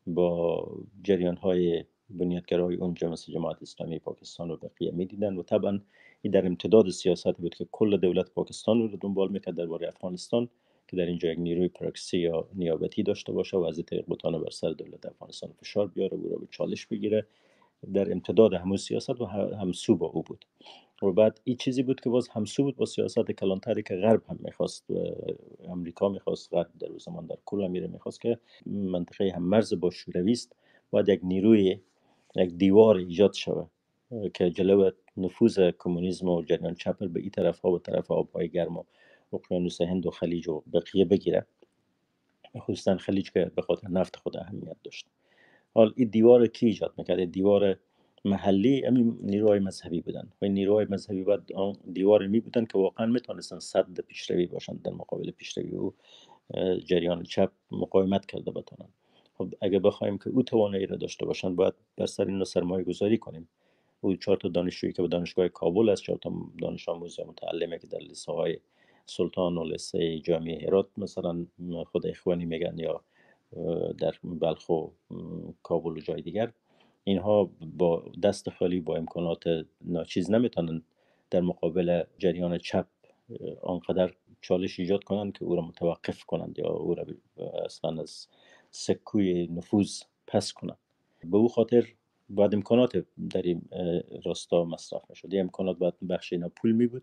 با جریان های بنیادگرای اونجا مثل جماعت اسلامی پاکستان و بقیه می‌دیدن و طبعا این در امتداد سیاست بود که کل دولت پاکستان رو دنبال می‌کرد درباره افغانستان که در اینجا یک نیروی پراکسی یا نیابتی داشته باشه و از طریق بتانه بر سر دولت افغانستان فشار بیاره و رو به چالش بگیره. در امتداد همون سیاست و همسو با او بود. و بعد این چیزی بود که باز همسو بود با سیاست کلانتری که غرب هم می‌خواست امریکا می‌خواست غرب در زمان در کل امیره می‌خواست که منطقه هم مرز با شوروی است. باید یک نیروی یک دیوار ایجاد شود که جلو نفوذ کمونیسم و جریان چپر به این طرف ها و طرف آبهای گرم و اقیانوس هند و خلیج و بقیه بگیره. خصوصا خلیج که به خاطر نفت خود اهمیت داشت. حال این دیوار کی ایجاد می‌کرد؟ دیوار محلی همین نیروهای مذهبی بودن. و این نیروهای مذهبی باید دیوار می بودن که واقعا می‌تونستن صد پیشروی باشند در مقابل پیشروی و جریان چپ مقاومت کرده بتونن. خب اگه بخوایم که او توانایی را داشته باشند باید بر سر این سرمایه گذاری کنیم. او چهار تا دانشجویی که به دانشگاه کابل است چهار تا دانش آموز متعلمه که در لیسه های سلطان و لیسه جامعه هرات مثلا خود اخوانی میگن یا در بلخ و کابل و جای دیگر. اینها با دست خالی با امکانات ناچیز نمی‌تونن در مقابل جریان چپ آنقدر چالش ایجاد کنند که او را متوقف کنند یا او را اصلا از سکوی نفوذ پس کنند. به او خاطر باید امکانات در این راستا مصرف می شد امکانات باید بخش اینا پول می بود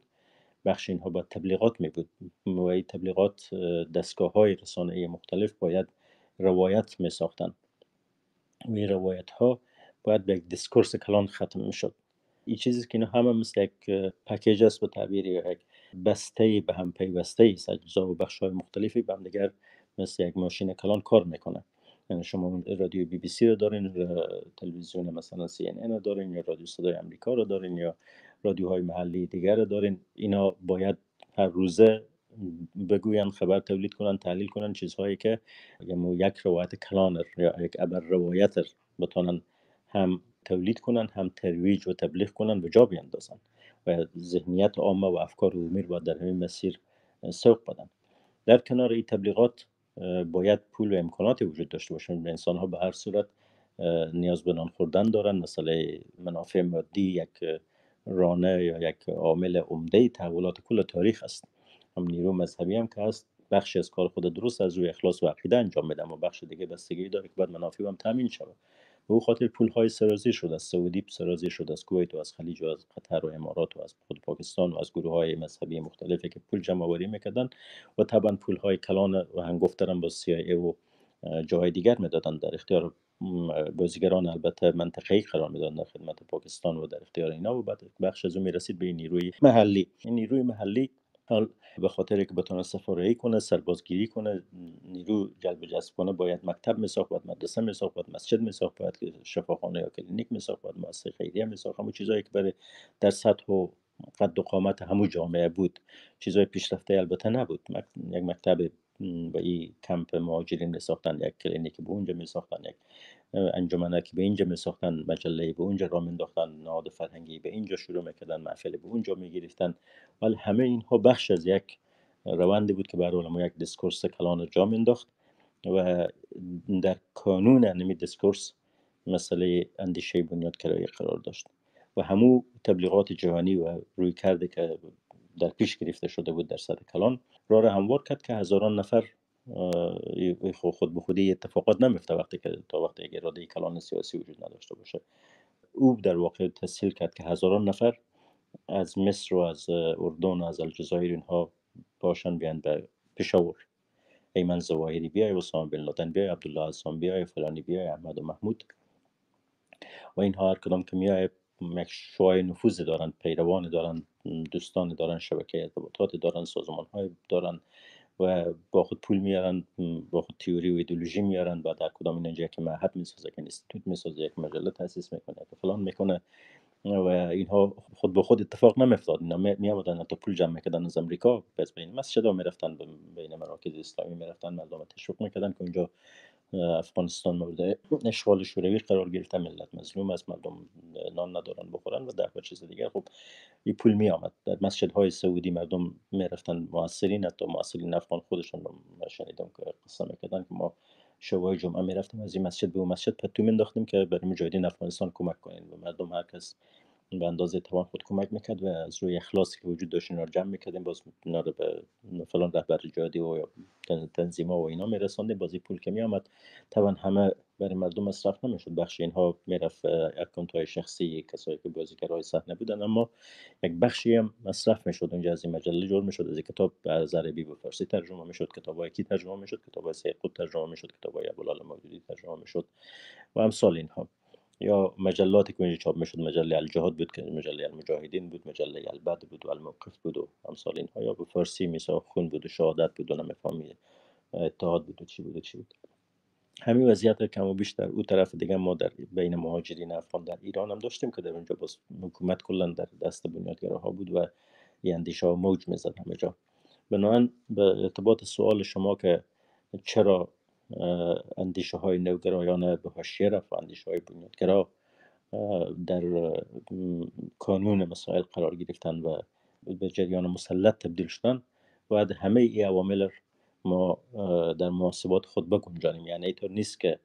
بخش اینها باید تبلیغات می بود و تبلیغات دستگاه های رسانه مختلف باید روایت می ساختن و این روایت ها باید به یک discourse کلان ختم می شد این چیزی که اینا همه مثل یک package است به تعبیر یک بسته به هم پیوسته است اجزا و بخش های مختلفی به هم دیگر مثل یک ماشین کلان کار می‌کنه. یعنی شما رادیو بی بی سی رو دارین تلویزیون مثلا CNN رو دارین یا رادیو صدای امریکا رو دارین یا رادیوهای محلی دیگر رو دارین اینا باید هر روزه بگوین خبر تولید کنن تحلیل کنن چیزهایی که یک روایت کلانر یا یک ابر روایتر بتونن هم تولید کنن هم ترویج و تبلیغ کنن و جا بیندازن و ذهنیت عامه و افکار عمومی رو در همین مسیر سوق بدن. در کنار این تبلیغات باید پول و امکاناتی وجود داشته باشن انسان ها به هر صورت نیاز به نان خوردن دارن. مسئله منافع مادی یک رانه یا یک عامل عمده تحولات کل تاریخ است. هم نیرو مذهبی هم که هست بخشی از کار خود درست از روی اخلاص و عقیده انجام میدم و بخش دیگه بستگی داره که بعد منافع هم تامین شود. او خاطر پول های سرازی شد از سعودی سرازی شد از کویت و از خلیج و از قطر و امارات و از خود پاکستان و از گروه های مذهبی مختلفی که پول جمع آوری می‌کردن و طبعا پول های کلان و هنگفترم با CIA و جای دیگر می‌دادن. در اختیار بازیگران البته منطقه‌ای قرار می‌دادن در خدمت پاکستان و در اختیار اینا و بعد بخش از اون می‌رسید به نیروی محلی. این نیروی محلی حال به خاطر که بتونه سفاره کنه سربازگیری کنه نیرو جلب جذب کنه باید مکتب میساخت باید مدرسه میساخت باید مسجد میساخت باید شفاخانه یا کلینیک میساخت باید مؤسسه خیریه میساخت همون چیزایی که برای در سطح و قد و قامت همو جامعه بود. چیزای پیشرفته البته نبود. یک مکتب به این کمپ مهاجرین میساختن یک کلینیک به اونجا میساختن یک انجمنکی به اینجا میساختن مجله به اونجا را مینداختن نهاد فرهنگی به اینجا شروع می‌کردن محفل به اونجا می‌گرفتن. ولی همه اینها بخش از یک روندی بود که بر ما یک discourse کلان جا مینداخت و در کانون همی discourse مسئله اندیشه بنیادگرایی قرار داشت. و همو تبلیغات جهانی و روی کرده که در پیش گرفته شده بود در سطح کلان راه هموار کرد که هزاران نفر خود به خودی اتفاقات نمیفته وقتی که تا وقتی یک اراده کلان سیاسی وجود نداشته باشه. او در واقع تسهیل کرد که هزاران نفر از مصر و از اردن و از الجزایر اینها باشن بیان به پشاور. ایمن زواهری بیای اسامه بن لادن بیای عبدالله عزام بیای فلانی بیای احمد و محمود. و اینها هر کدام که میای یک شوای نفوذ دارن پیروان دارن دوستان دارن شبکه ارتباطات دارن سازمان های دارن. و با خود پول میارن با خود تیوری و ایدولوژی میارن و در کدام اینجا که معهد می‌سازه که انستیتوت می‌سازه یک مجله تاسیس می‌کنه که فلان می‌کنه و اینها خود به خود اتفاق نمیفتاد اینا می آمدن تا پول جمع می‌کردن از امریکا پس بین مسجد ها می‌رفتن بین مراکز اسلامی می‌رفتن مردم تشویق می‌کردن که اونجا افغانستان مورد اشغال شوروی قرار گرفته ملت مظلوم از مردم نان ندارن بخورن و ده چیز دیگر خب این پول می آمد در مسجد های سعودی مردم می‌رفتن موثرین حتی موثرین افغان خودشون شنیدم که قصه می‌کردن که ما شبای جمعه می‌رفتیم از این مسجد به اون مسجد پتو مینداختیم که برای مجاهدین افغانستان کمک کنیم و مردم هر کس به اندازه توان خود کمک می‌کرد و از روی اخلاصی که وجود داشت اینا رو جمع می‌کردیم باز اینا رو به فلان رهبر جهادی و تنظیم و اینا میرساندیم بازی پول که میامد طبعا همه برای مردم مصرف نمی‌شد بخش اینها می‌رفت اکانت های شخصی کسایی که بازیگرای صحنه بودن اما یک بخشی هم مصرف می‌شد. اونجا از این مجله جور می‌شد از این کتاب از عربی به فارسی ترجمه می‌شد کتاب های کی ترجمه می‌شد کتاب های سید ترجمه می‌شد کتاب های ابوالعلا موجودی ترجمه می‌شد و امثال اینها. یا مجلاتی که اونجا چاپ می‌شد مجله الجهاد بود که مجله المجاهدین بود مجله البد بود و الموقف بود و امثال اینها. یا به فارسی میسا خون بود و شهادت بود و نمی‌فهمی اتحاد بود و چی بود و چی بود. همین وضعیت کم و بیش در او طرف دیگه ما در بین مهاجرین افغان در ایران هم داشتیم که در اونجا باز حکومت کلا در دست بنیادگراها بود و این اندیشه ها موج می‌زد همه جا. بنابراین به ارتباط سوال شما که چرا اندیشه های حاشیه رفت و اندیشه های بنیادگرا در کانون مسائل قرار گرفتن و به جریان مسلط تبدیل شدن. باید همه ای عوامل ما در محاسبات خود بگنجانیم. یعنی اینطور نیست که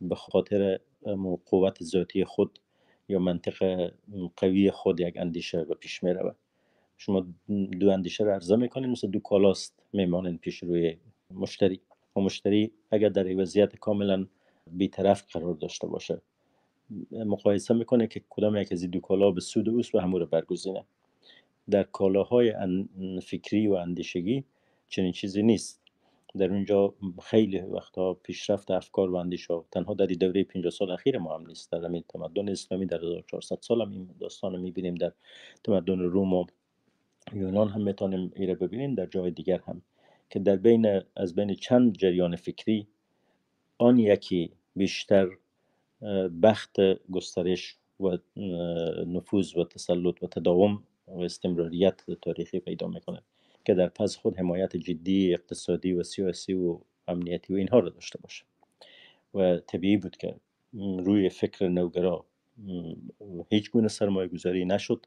به خاطر قوت ذاتی خود یا منطق قوی خود یک اندیشه به پیش می رود شما دو اندیشه رو عرضه می‌کنید مثل دو کالاست میمانند پیش روی مشتری. مشتری اگر در وضعیت کاملا بیطرف قرار داشته باشه مقایسه می‌کنه که کدام یک از دو کالا به سود اوست و همو رو برگزینه. در کالاهای فکری و اندیشگی چنین چیزی نیست. در اونجا خیلی وقتا پیشرفت افکار و اندیشه تنها در دوره 50 سال اخیر ما هم نیست در همین تمدن اسلامی در 1400 سال هم این داستان رو می‌بینیم در تمدن روم و یونان هم می‌تونیم ایره ببینیم در جای دیگر هم که در بین از بین چند جریان فکری آن یکی بیشتر بخت گسترش و نفوذ و تسلط و تداوم و استمراریت تاریخی پیدا می‌کنه که در پس خود حمایت جدی اقتصادی و سیاسی و امنیتی و اینها رو داشته باشه و طبیعی بود که روی فکر نوگرا هیچ گونه سرمایه گذاری نشد.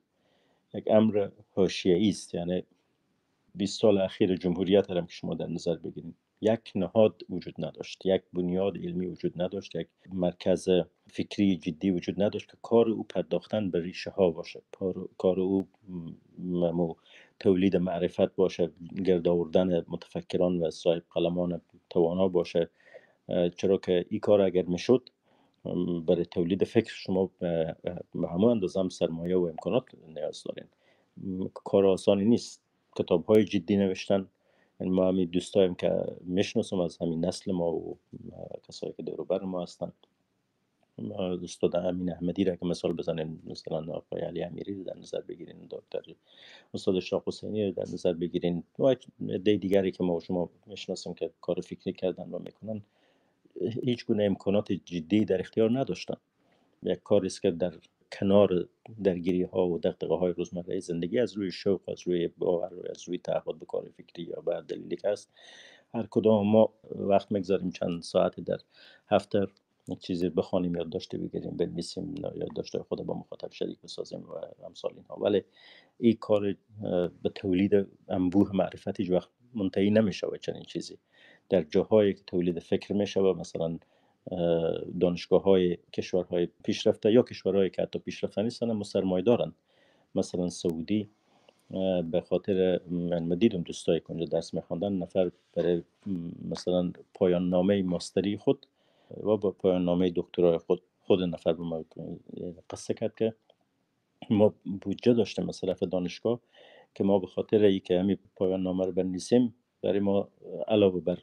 یک امر حاشیه‌ای است یعنی 20 سال اخیر جمهوریت هم که شما در نظر بگیرید یک نهاد وجود نداشت یک بنیاد علمی وجود نداشت یک مرکز فکری جدی وجود نداشت که کار او پرداختن به ریشه ها باشه کار او تولید معرفت باشه گرد آوردن متفکران و صاحب قلمان توانا باشه چرا که این کار اگر می‌شد برای تولید فکر شما به همه اندازه سرمایه و امکانات نیاز دارین. کار آسانی نیست. کتاب های جدی نوشتن. یعنی ما همین دوستایم که می‌شناسم از همین نسل ما و کسایی که دور ما هستن. استاد امین احمدی را که مثال بزنیم مثلا آقای علی امیری در نظر بگیرین دکتر استاد شاق حسینی رو در نظر بگیرین. و دی دیگری که ما و شما می‌شناسیم که کار فکری کردن و می‌کنن. هیچ گونه امکانات جدی در اختیار نداشتن. یک کاری است که در کنار درگیری ها و دقدقه های روزمره زندگی از روی شوق از روی باور از روی تعهد به کار فکری یا به دلیلی که است. هر کدام ما وقت می‌گذاریم چند ساعت در هفته چیزی بخوانیم یا داشته بگیریم بنویسیم یا داشته خود با مخاطب شریک بسازیم و امثال اینها. ولی این کار به تولید انبوه معرفت هیچ وقت منتهی نمیشه چنین چیزی. در جاهایی که تولید فکر میشه مثلا دانشگاه های کشورهای پیشرفته یا کشورهایی که حتی پیشرفته نیستن اما سرمایه دارن مثلا سعودی به خاطر من دیدم دوستایی که اونجا درس میخواندن نفر برای مثلا پایان نامه ماستری خود و با پایان نامه دکترای خود خود نفر به ما قصه کرد که ما بودجه داشتیم مصرف دانشگاه که ما به خاطر ای که همین پایان نامه رو بنویسیم برای ما علاوه بر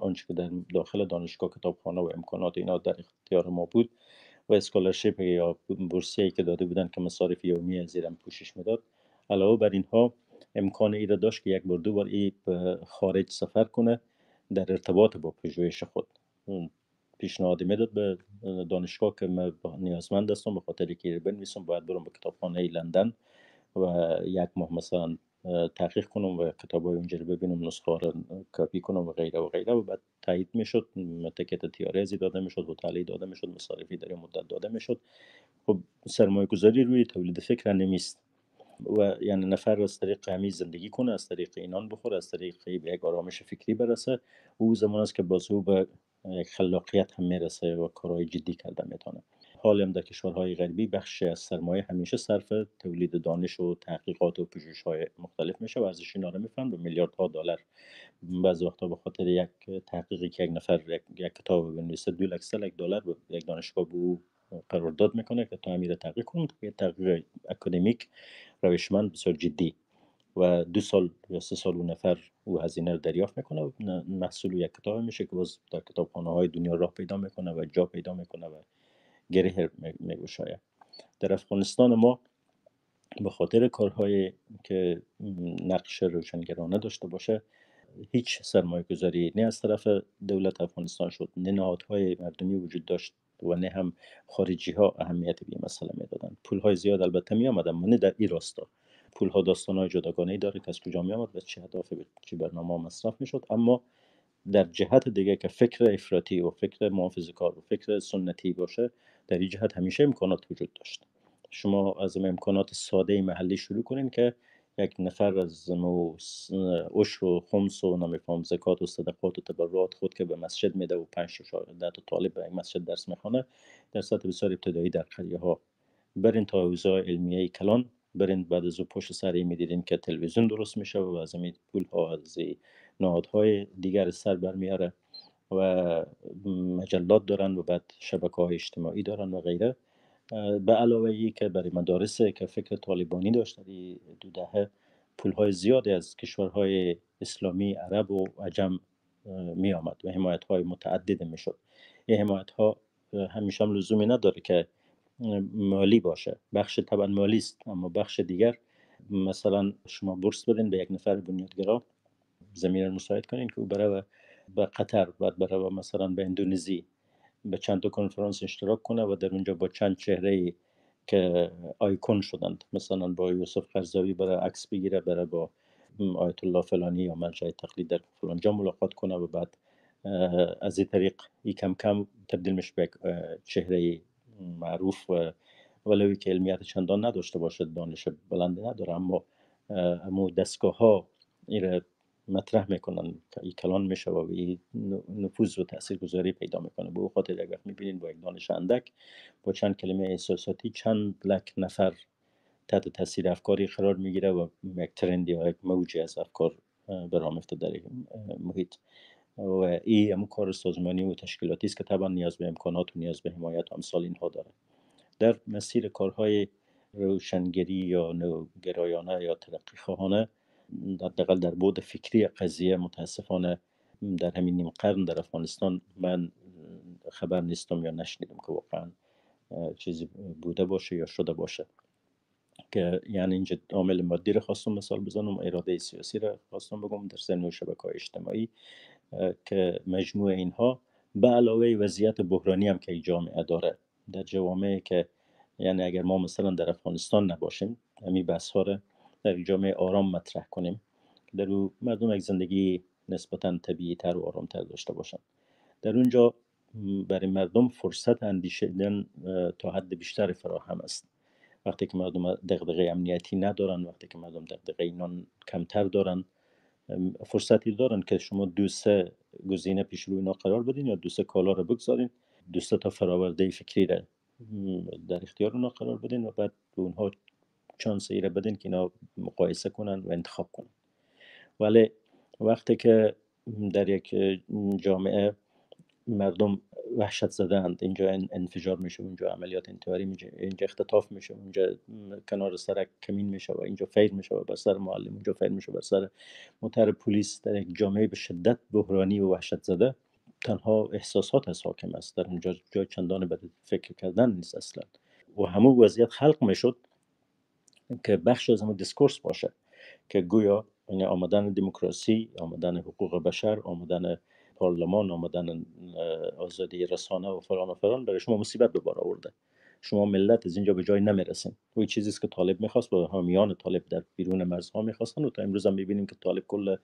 آنچه که در داخل دانشگاه کتابخانه و امکانات اینا در اختیار ما بود و اسکالرشیپ یا بورسیه که داده بودن که مصارف یومی زیرم پوشش می‌داد. علاوه بر اینها امکان ای را داشت که یک بار دو بار ای خارج سفر کنه در ارتباط با پژوهش خود. پیشنهاد می‌داد به دانشگاه که من نیازمند هستم به خاطر که بنویسم باید برم به کتابخانه لندن و یک ماه مثلا تحقیق کنم و کتاب های اونجا رو ببینم نسخه رو کپی کنم و غیره و غیره. و بعد تایید می‌شد تکت تیارزی داده می‌شد و تعلیق داده می‌شد مصارفی در مدت داده می‌شد. خب سرمایه گذاری روی تولید فکر نمیست. و یعنی نفر از طریق همی زندگی کنه از طریق اینان بخوره از طریق به یک آرامش فکری برسه. او زمان است که باز او به خلاقیت هم می‌رسه و کارهای جدی کرده می‌تونه. حال هم در کشورهای غربی بخش از سرمایه همیشه صرف تولید دانش و تحقیقات و پژوهش های مختلف میشه و ارزش اینا رو میفهم به میلیاردها دلار. بعضی وقتا به خاطر یک تحقیقی که یک نفر یک, یک کتاب بنویسه دو لک یک دلار یک دانشگاه به قرارداد می‌کنه که تا امیر تحقیق کنه. یک تحقیق اکادمیک روشمند بسیار جدی و دو سال یا سه سال اون نفر او هزینه رو دریافت می‌کنه و محصول یک کتاب میشه که باز در کتابخانه های دنیا راه پیدا می‌کنه و جا پیدا می‌کنه و گره میگوشاید در افغانستان ما به خاطر کارهایی که نقش روشنگرانه داشته باشه هیچ سرمایه گذاری نه از طرف دولت افغانستان شد نه نهادهای مردمی وجود داشت و نه هم خارجی ها اهمیت به مسئله می‌دادن پول های زیاد البته می آمدن نه در این راستا. پول ها داستان های جداگانه ای داره که از کجا می آمد و چه هدف چه برنامه مصرف می شد اما در جهت دیگه که فکر افراطی و فکر محافظ کار و فکر سنتی باشه در این جهت همیشه امکانات وجود داشت. شما از امکانات ساده محلی شروع کنین که یک نفر از عشر و خمس و نمیفهم زکات و صدقات و تبرعات خود که به مسجد میده و پنج ده تا طالب به مسجد درس می‌خوانه در سطح بسیار ابتدایی در قریه ها برین تا حوزه علمیه کلان برین بعد از پشت سری می‌دیدین که تلویزیون درست میشه و از این پول ها از نهادهای دیگر سر برمیاره و مجلات دارن و بعد شبکه های اجتماعی دارن و غیره. به علاوه ای که برای مدارس که فکر طالبانی داشت دو دهه پول های زیادی از کشورهای اسلامی عرب و عجم می آمد و حمایت های متعدد می شد این حمایت ها همیشه هم لزومی نداره که مالی باشه. بخش طبعا مالی است اما بخش دیگر مثلا شما بورس بدین به یک نفر بنیادگرا زمین مساعد کنین که او برای به قطر بعد برای مثلا به اندونزی به چند تا کنفرانس اشتراک کنه و در اونجا با چند چهره که آیکون شدند مثلا با یوسف قرضاوی برای عکس بگیره برای با آیت الله فلانی یا مرجع تقلید در فلان جا ملاقات کنه و بعد از این طریق ای کم کم تبدیل میشه به چهره معروف و ولوی که علمیت چندان نداشته باشد دانش بلندی نداره اما اما دستگاه ها ایره مطرح می‌کنن کلان میشه و نفوذ و گذاری پیدا می‌کنه. به خاطر یک وقت می‌بینین با یک دانش اندک با چند کلمه احساساتی چند لک نفر تحت تاثیر افکاری قرار می‌گیره و یک ترندی و یک موجی از افکار برآمفته در محیط. و این همون کار سازمانی و تشکیلاتی است که طبعا نیاز به امکانات و نیاز به حمایت امثال اینها داره در مسیر کارهای روشنگری یا نوگرایانه یا ترقی خواهانه حداقل در بود فکری قضیه متاسفانه در همین نیم قرن در افغانستان من خبر نیستم یا نشنیدم که واقعا چیزی بوده باشه یا شده باشه. که یعنی اینجا عامل مادی رو خواستم مثال بزنم اراده سیاسی رو خواستم بگم در سن شبکه اجتماعی که مجموع اینها به علاوه وضعیت بحرانی هم که جامعه داره در جوامعی که یعنی اگر ما مثلا در افغانستان نباشیم همین بحث ها در جامعه آرام مطرح کنیم. در او مردم یک زندگی نسبتا طبیعی تر و آرام تر داشته باشند. در اونجا برای مردم فرصت اندیشیدن تا حد بیشتر فراهم است. وقتی که مردم دغدغه امنیتی ندارن وقتی که مردم دغدغه نان کمتر دارن فرصتی دارن که شما دو سه گزینه پیش روی اینا قرار بدین یا دو سه کالا رو بگذارین. دو سه تا فراورده فکری رو در اختیار اونا قرار بدین و بعد به اونها چانس ای بدین که اینا مقایسه کنن و انتخاب کنن. ولی وقتی که در یک جامعه مردم وحشت زدند اینجا انفجار میشه اونجا عملیات انتحاری میشه اینجا اختطاف میشه اونجا کنار سرک کمین میشه و اینجا فیر میشه بر سر معلم اونجا فیر میشه بر سر موتر پلیس در یک جامعه به شدت بحرانی و وحشت زده تنها احساسات از حاکم است. در اونجا جای چندان به فکر کردن نیست اصلا. و همون وضعیت خلق می‌شد. که بخش از همون دیسکورس باشه که گویا یعنی آمدن دموکراسی آمدن حقوق بشر آمدن پارلمان آمدن آزادی رسانه و فلان و فلان برای شما مصیبت به بار آورده. شما ملت از اینجا به جای نمی‌رسین. و چیزی است که طالب می‌خواست و حامیان طالب در بیرون مرزها می‌خواستن و تا امروز هم می‌بینیم که طالب کل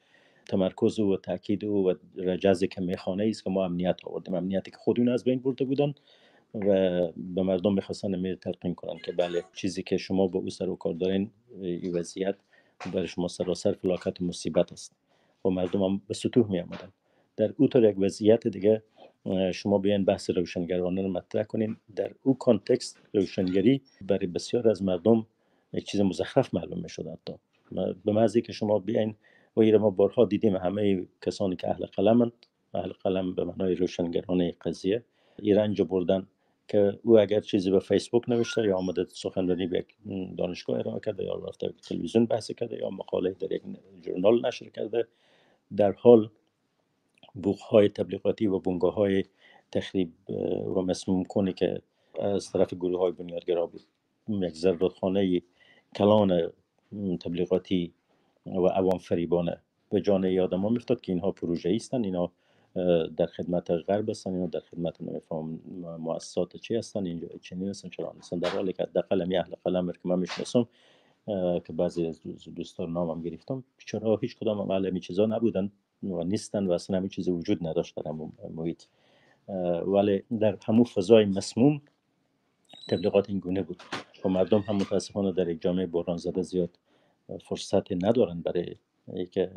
تمرکز و تاکید و رجزی که می‌خوانه اس که ما امنیت آوردیم. امنیتی که خودشون از بین برده بودن. و به مردم می‌خواستن امی ره تلقین کنن که بله چیزی که شما با او سر و کار دارین این وضعیت برای شما سراسر فلاکت و مصیبت است. و مردم هم به ستوه می آمدن در او طور یک وضعیت دیگه شما بیاین بحث روشنگرانه رو مطرح کنین. در او context روشنگری برای بسیار از مردم یک چیز مزخرف معلوم می شد حتی به محضی که شما بیاین و ما بارها دیدیم همه کسانی که اهل قلمند اهل قلم به معنای روشنگرانه قضیه ایران بردن که او اگر چیزی به فیسبوک نوشته یا آمده سخنرانی به یک دانشگاه ارائه کرده یا رفته تلویزیون بحث کرده یا مقاله در یک ژورنال نشر کرده در حال های تبلیغاتی و بنگاه های تخریب و مسموم کنی که از طرف گروه های بنیادگرا بود. یک کلان تبلیغاتی و عوام فریبانه به جان یادم ها که اینها پروژه ایستن اینا در خدمت غرب هستن اینا در خدمت نمیفهم مؤسسات چی هستن اینجا چنین هستن چرا هستن در حالی که حداقل می اهل قلم که من می‌شناسم که بعضی از دوستان نامم گرفتم چرا هیچ کدام عمل چیزا نبودن و نیستن و اصلا همین چیزی وجود نداشت در محیط. ولی در همون فضای مسموم تبلیغات این گونه بود. و مردم هم متاسفانه در یک جامعه بحران زده زیاد فرصت ندارن برای که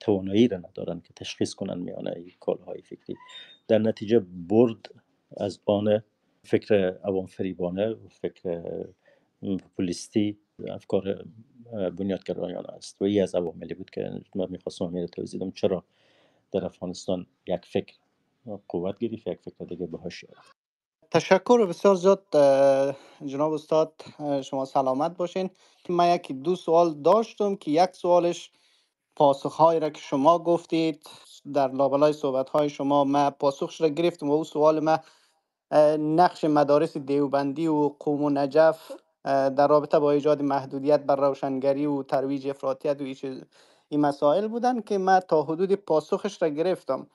توانایی را ندارن که تشخیص کنن میانه کالهای فکری. در نتیجه برد از آن فکر عوام فریبانه فکر پولیستی افکار بنیادگرایانه است. و ای از عواملی بود که من می‌خواستم امیر توضیح چرا در افغانستان یک فکر قوت گرفت یک فکر دیگه بهاش تشکر. بسیار زیاد جناب استاد شما سلامت باشین. من یک دو سوال داشتم که یک سوالش پاسخهایی را که شما گفتید در لابلای صحبت های شما من پاسخش را گرفتم و او سوال من نقش مدارس دیوبندی و قوم و نجف در رابطه با ایجاد محدودیت بر روشنگری و ترویج افراطیت و این مسائل بودن که من تا حدود پاسخش را گرفتم.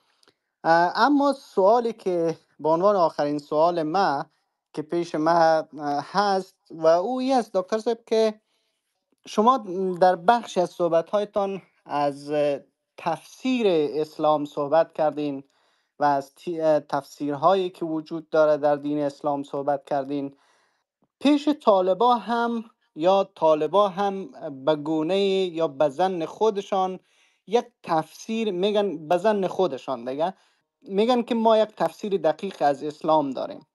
اما سوالی که به عنوان آخرین سوال ما که پیش ما هست و او است دکتر صاحب که شما در بخش از صحبت هایتان از تفسیر اسلام صحبت کردین و از تفسیرهایی که وجود داره در دین اسلام صحبت کردین. پیش طالبا هم یا طالبا هم به گونه یا به زن خودشان یک تفسیر میگن به زن خودشان دیگه. میگن که ما یک تفسیر دقیق از اسلام داریم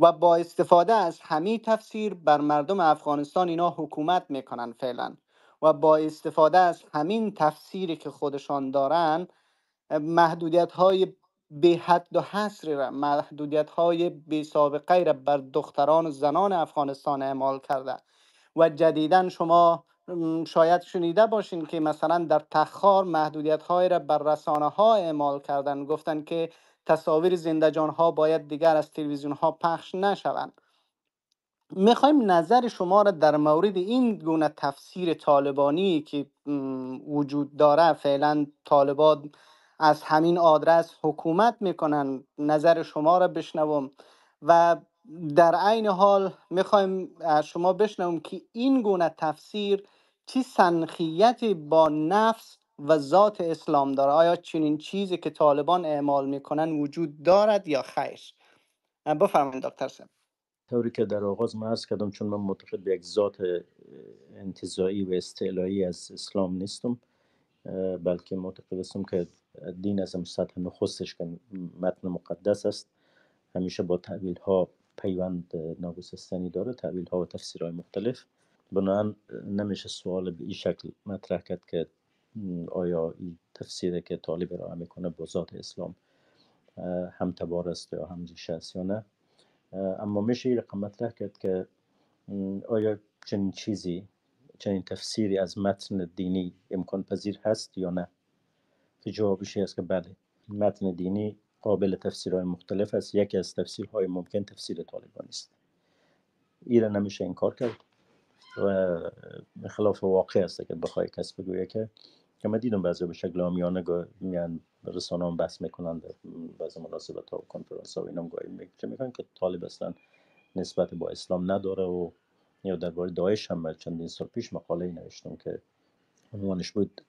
و با استفاده از همین تفسیر بر مردم افغانستان اینا حکومت می‌کنن فعلا و با استفاده از همین تفسیری که خودشان دارن محدودیت های به حد و حصر را محدودیت های بی سابقه را بر دختران و زنان افغانستان اعمال کرده و جدیدا شما شاید شنیده باشین که مثلا در تخار محدودیت های را بر رسانه ها اعمال کردن گفتن که تصاویر زندجان ها باید دیگر از تلویزیون ها پخش نشوند. می‌خوایم نظر شما را در مورد این گونه تفسیر طالبانی که وجود داره فعلا طالبان از همین آدرس حکومت می‌کنن نظر شما را بشنوم و در عین حال می‌خوایم از شما بشنوم که این گونه تفسیر چی سنخیتی با نفس و ذات اسلام داره؟ آیا چنین چیزی که طالبان اعمال می‌کنن وجود دارد یا خیر؟ بفرمایید دکتر سم طوری که در آغاز من عرض کردم چون من معتقد به یک ذات انتظایی و استعلایی از اسلام نیستم بلکه معتقد هستم که دین از سطح نخستش که متن مقدس است. همیشه با تعویل ها پیوند ناگسستنی داره تعویل ها و های مختلف. بنابراین نمیشه سوال به این شکل مطرح کرد که آیا این تفسیری که طالب ارائه می‌کنه با ذات اسلام هم تبار است یا هم است یا نه؟ اما میشه این رقم مطرح کرد که آیا چنین چیزی چنین تفسیری از متن دینی امکان پذیر هست یا نه؟ که جوابش است که بله متن دینی قابل تفسیرهای مختلف است. یکی از تفسیرهای ممکن تفسیر طالبان است ایره نمیشه انکار کرد. و خلاف واقع است که بخوای کس بگویه که که من دیدم بعضی به شکل آمیانه میان رسانه هم بحث می‌کنن بعض مناسبت ها و کنفرانس ها و اینم گاهی میگن. که طالب اصلا نسبت با اسلام نداره و یا درباره داعش هم چندین سال پیش مقاله نوشتم که عنوانش بود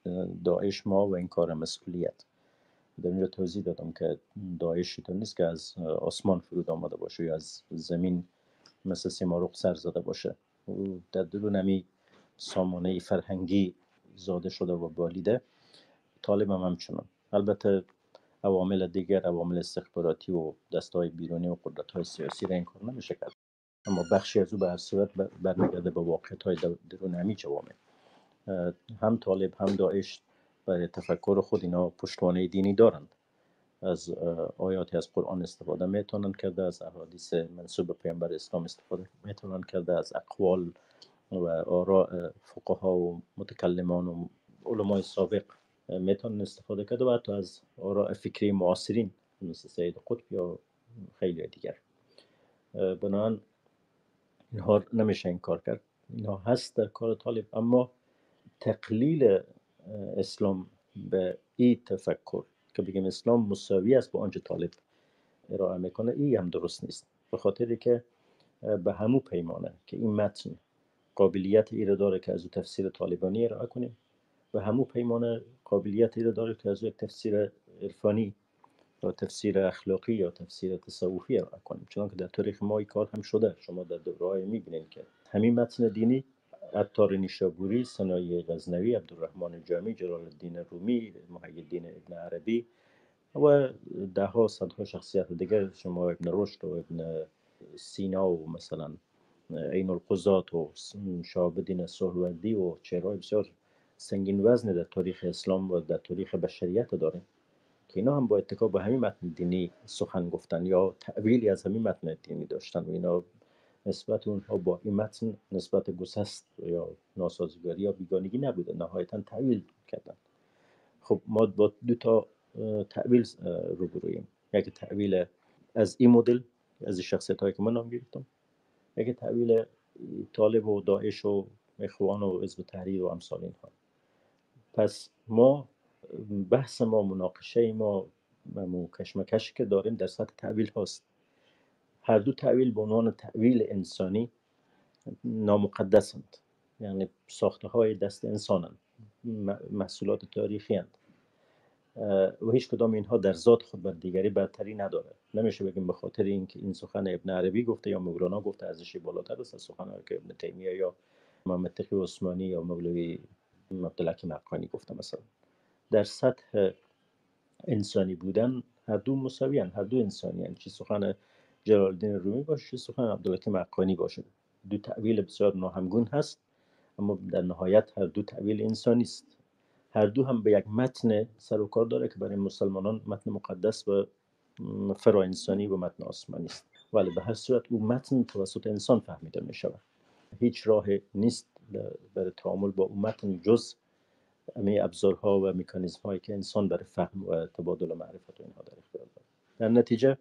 داعش ما و این کار مسئولیت. در اینجا توضیح دادم که داعش تو نیست که از آسمان فرود آمده باشه یا از زمین مثل سیمارغ سر زده باشه. در درون نمی سامانه فرهنگی زاده شده و بالیده. طالب هم همچنان. البته عوامل دیگر عوامل استخباراتی و دستهای بیرونی و قدرت های سیاسی را این کار نمیشه کرد. اما بخشی از او به هر صورت برمیگرده به واقعیت های درون همی جوامع هم طالب هم داعش برای تفکر خود اینا پشتوانه دینی دارند. از آیاتی از قرآن استفاده می‌تونن کرده از احادیث منصوب به پیامبر اسلام استفاده می‌تونن کرده از اقوال و آراء فقها و متکلمان و علمای سابق می‌تونن استفاده کرده و حتی از آراء فکری معاصرین مثل سید قطب یا خیلی دیگر. بنابراین اینها نمیشه این کار کرد. اینها هست در کار طالب اما تقلیل اسلام به این تفکر که بگیم اسلام مساوی است با آنچه طالب ارائه می‌کنه این هم درست نیست. به خاطری که به همو پیمانه که این متن قابلیت ای داره که از او تفسیر طالبانی ارائه کنیم. و همو پیمانه قابلیت ای داره که از او تفسیر عرفانی یا تفسیر اخلاقی یا تفسیر تصوفی ارائه کنیم. چون که در تاریخ ما کار هم شده. شما در دوره های می‌بینید که همین متن دینی عطار نیشابوری سنایی غزنوی عبدالرحمن جامی جلال الدین رومی محیدین ابن عربی و ده ها صدها شخصیت دیگر شما ابن رشد و ابن سینا و مثلا عین القضات و شعب سهروردی و چهرهای بسیار سنگین وزن در تاریخ اسلام و در تاریخ بشریت داریم که اینا هم با اتکا به همین متن دینی سخن گفتن یا تعویلی از همین متن دینی داشتن و اینا نسبت اونها با این متن نسبت گسست یا ناسازگاری یا بیگانگی نبوده. نهایتا تعویل کردن. خب ما با دو تا تعویل روبرویم یکی تعویل از این مدل از این شخصیت هایی که من نام گرفتم. یکی تعویل طالب و داعش و اخوان و حزب تحریر و امثال اینها. پس ما بحث ما مناقشه ما و کشمکش که داریم در سطح تعویل هاست. هر دو تعویل به عنوان تعویل انسانی نامقدسند یعنی ساخته های دست انسانند محصولات تاریخی هند. و هیچ کدام اینها در ذات خود بر دیگری برتری نداره نمیشه بگیم به خاطر اینکه این سخن ابن عربی گفته یا مولانا گفته ارزشی بالاتر است از سخن که ابن تیمیه یا محمد تقی عثمانی یا مولوی عبدالحکیم مقانی گفته مثلا در سطح انسانی بودن هر دو مساویان هر دو انسانی هن. چی سخن جلال رومی باشه سخن عبدالحکیم مقانی باشه. دو تعویل بسیار ناهمگون هست اما در نهایت هر دو تعویل انسانی است هر دو هم به یک متن سر و کار داره که برای مسلمانان متن مقدس و فرا انسانی و متن آسمانی است. ولی به هر صورت او متن توسط انسان فهمیده می شود هیچ راه نیست برای تعامل با او متن جز همه ابزارها و میکانیزم هایی که انسان برای فهم و تبادل معرفت و اینها در اختیار داره در نتیجه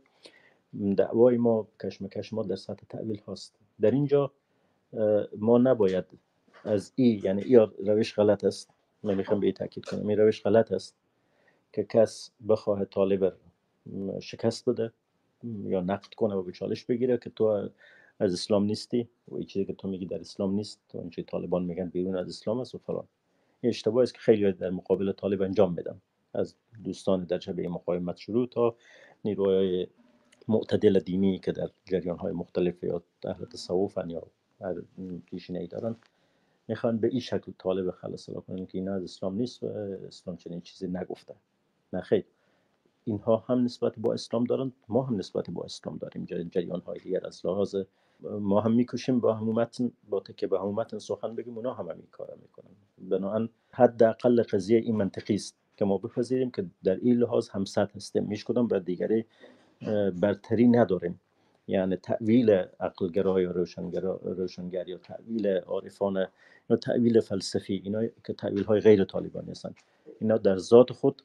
دعوای ما کشمکش ما در سطح تعویل هاست. در اینجا ما نباید از ای یعنی ای روش غلط است. من می‌خوام به تاکید کنم. این روش غلط است که کس بخواه طالب شکست بده یا نقد کنه و به چالش بگیره که تو از اسلام نیستی. و این چیزی که تو میگی در اسلام نیست. تو اون طالبان میگن بیرون از اسلام است و فلان. این اشتباهی است که خیلی در مقابل طالب انجام میدن از دوستان در جبهه مقاومت شروع تا نیروهای معتدل دینی که در جریان های مختلف یا اهل تصوف یا پیشینه ای دارن می‌خوان به این شکل طالب خلاص کنن که اینا از اسلام نیست و اسلام چنین چیزی نگفته. نه خیر. اینها هم نسبت با اسلام دارن ما هم نسبت با اسلام داریم. جریان های دیگر از لحاظ ما هم می‌کشیم با همومتن با تکه به همومتن سخن بگیم اونا هم همین کار می‌کنن. بنابراین حداقل قضیه این منطقی است که ما بپذیریم که در این لحاظ هم سطح هستیم. میش کدام بر دیگری برتری نداریم. یعنی تعویل عقلگرا یا روشنگرا روشنگر یا تعویل عارفانه یا تعویل فلسفی اینا که تعویل های غیر طالبانی هستند اینا در ذات خود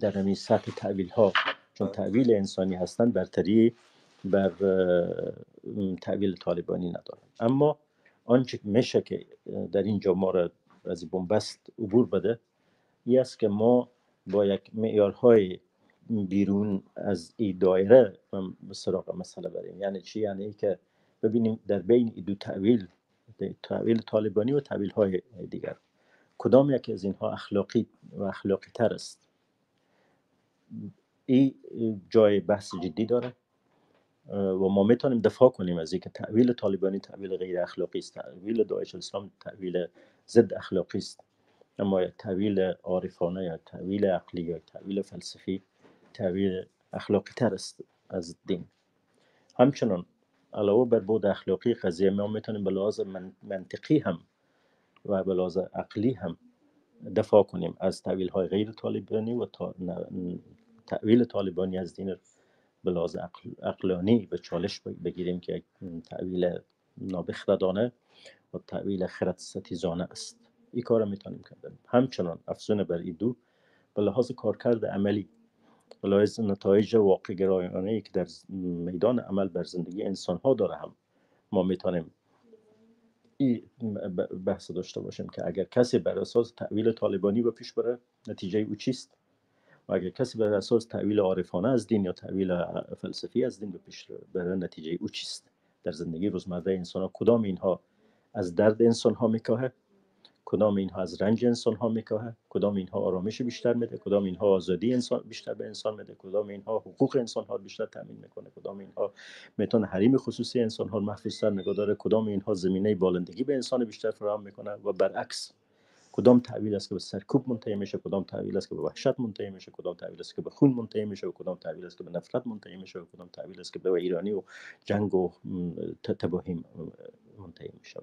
در همین سطح تعویل ها چون تعویل انسانی هستند برتری بر تعویل طالبانی ندارن. اما آنچه میشه که در اینجا ما را از بنبست عبور بده این است که ما با یک معیارهای بیرون از این دایره سراغ مسئله بریم. یعنی چی؟ یعنی که ببینیم در بین این دو تعویل تعویل طالبانی و تعویل های دیگر کدام یکی از اینها اخلاقی و اخلاقی تر است؟ این جای بحث جدی داره و ما می‌تونیم دفاع کنیم از اینکه تعویل طالبانی تعویل غیر اخلاقی است تعویل داعش اسلام تعویل ضد اخلاقی است. اما تعویل عارفانه یا تعویل عقلی یا تعویل فلسفی تعویل اخلاقی تر است از دین. همچنان علاوه بر بود اخلاقی قضیه ما می‌تونیم به لحاظ منطقی هم و به لحاظ عقلی هم دفاع کنیم از تعویل های غیر طالبانی و تعویل طالبانی از دین به لحاظ عقلانی به چالش بگیریم که تعویل نابخردانه و تعویل خرد ستیزانه است. این کار می‌تونیم کردن همچنان افزون بر این دو به لحاظ کارکرد عملی لحاظ نتایج واقع گرایانه که در میدان عمل بر زندگی انسان ها داره هم ما می‌تونیم این بحث داشته باشیم که اگر کسی بر اساس تعویل طالبانی به پیش بره نتیجه او چیست؟ و اگر کسی بر اساس تعویل عارفانه از دین یا تعویل فلسفی از دین به پیش بره نتیجه او چیست؟ در زندگی روزمره انسان ها کدام اینها از درد انسان ها میکاهه؟ کدام اینها از رنج انسان ها میکاهه؟ کدام اینها آرامش بیشتر میده؟ کدام اینها آزادی انسان بیشتر به انسان میده؟ کدام اینها حقوق انسان ها بیشتر تامین می‌کنه؟ کدام اینها می‌تونه حریم خصوصی انسان ها محفوظتر نگاه داره؟ کدام اینها زمینه بالندگی به انسان بیشتر فراهم می‌کنه؟ و برعکس کدام تعویل است که به سرکوب منتهی میشه؟ کدام تعویل است که به وحشت منتهی میشه؟ کدام تعویل است که به خون منتهی میشه؟ و کدام تعویل است که به نفرت منتهی میشه؟ و کدام تعویل است که به ایرانی و جنگ و تباهی منتهی میشه؟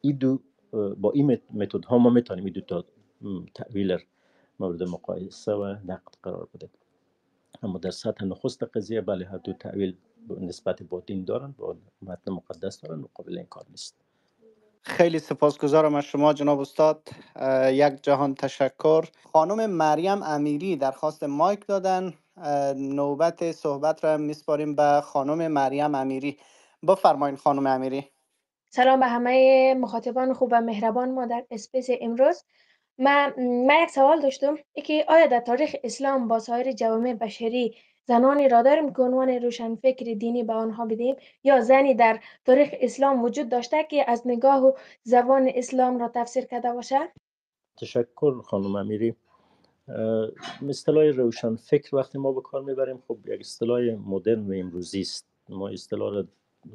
این دو با این متد ها ما می‌تونیم این دو تا تعویل مورد مقایسه و نقد قرار بده. اما در سطح نخست قضیه بله هر دو تعویل نسبت با دین دارن با متن مقدس دارن و قابل این کار نیست. خیلی سپاسگزارم از شما جناب استاد. یک جهان تشکر. خانم مریم امیری درخواست مایک دادن. نوبت صحبت را میسپاریم به خانم مریم امیری. بفرمایید خانم امیری. سلام به همه مخاطبان خوب و مهربان ما در اسپیس امروز. من, من یک سوال داشتم که آیا در تاریخ اسلام با سایر جوامع بشری زنانی را داریم که عنوان روشنفکر دینی به آنها بدیم یا زنی در تاریخ اسلام وجود داشته که از نگاه و زبان اسلام را تفسیر کرده باشه تشکر خانم امیری. اصطلاح روشن فکر وقتی ما به کار می‌بریم خب یک اصطلاح مدرن و امروزی است. ما اصطلاح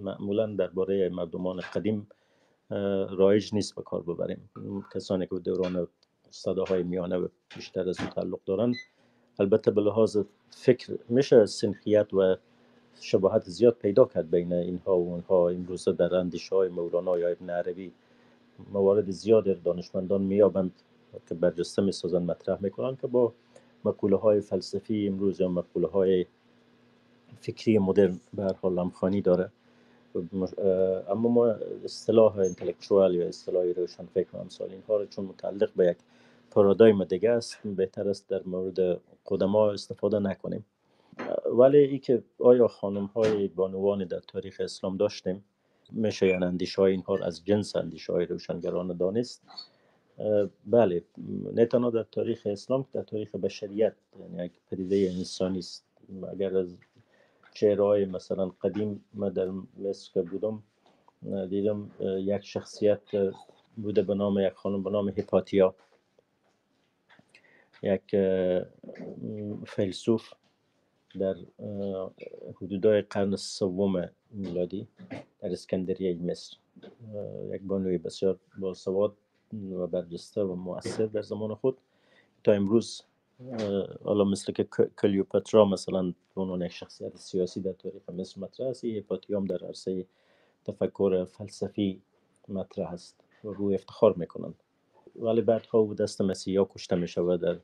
معمولا درباره مردمان قدیم رایج نیست به کار ببریم. کسانی که دوران صداهای میانه و بیشتر از تعلق دارن البته به لحاظ فکر میشه سنخیت و شباهت زیاد پیدا کرد بین اینها و اونها. امروزه در اندیشه های مولانا یا ابن عربی موارد زیاد دانشمندان میابند که برجسته می‌سازن مطرح می‌کنن که با مقوله های فلسفی امروز یا مقوله های فکری مدرن به هر حال همخوانی داره. اما ما اصطلاح انتلکچوال یا اصطلاح روشن فکر امثال اینها رو چون متعلق به یک پارادایم دیگه است بهتر است در مورد قدما استفاده نکنیم. ولی ای که آیا خانم های بانوان در تاریخ اسلام داشتیم میشه یعنی اندیشه های اینها از جنس اندیشه های روشنگران دانست؟ بله نه تنها در تاریخ اسلام در تاریخ بشریت یعنی یک پدیده انسانی است. اگر از شعرهای مثلا قدیم من در مصر که بودم دیدم یک شخصیت بوده به نام یک خانم به نام هیپاتیا یک فیلسوف در حدودای قرن سوم میلادی در اسکندریه مصر. یک بانوی بسیار باسواد و برجسته و مؤثر در زمان خود. تا امروز حالا مثل که کلیوپاترا مثلا عنوان یک شخصیت سیاسی در تاریخ مصر مطرح است هیپاتیام در عرصه تفکر فلسفی مطرح است و روی افتخار می‌کنند ولی بعدها او دست مسیحا کشته می شود در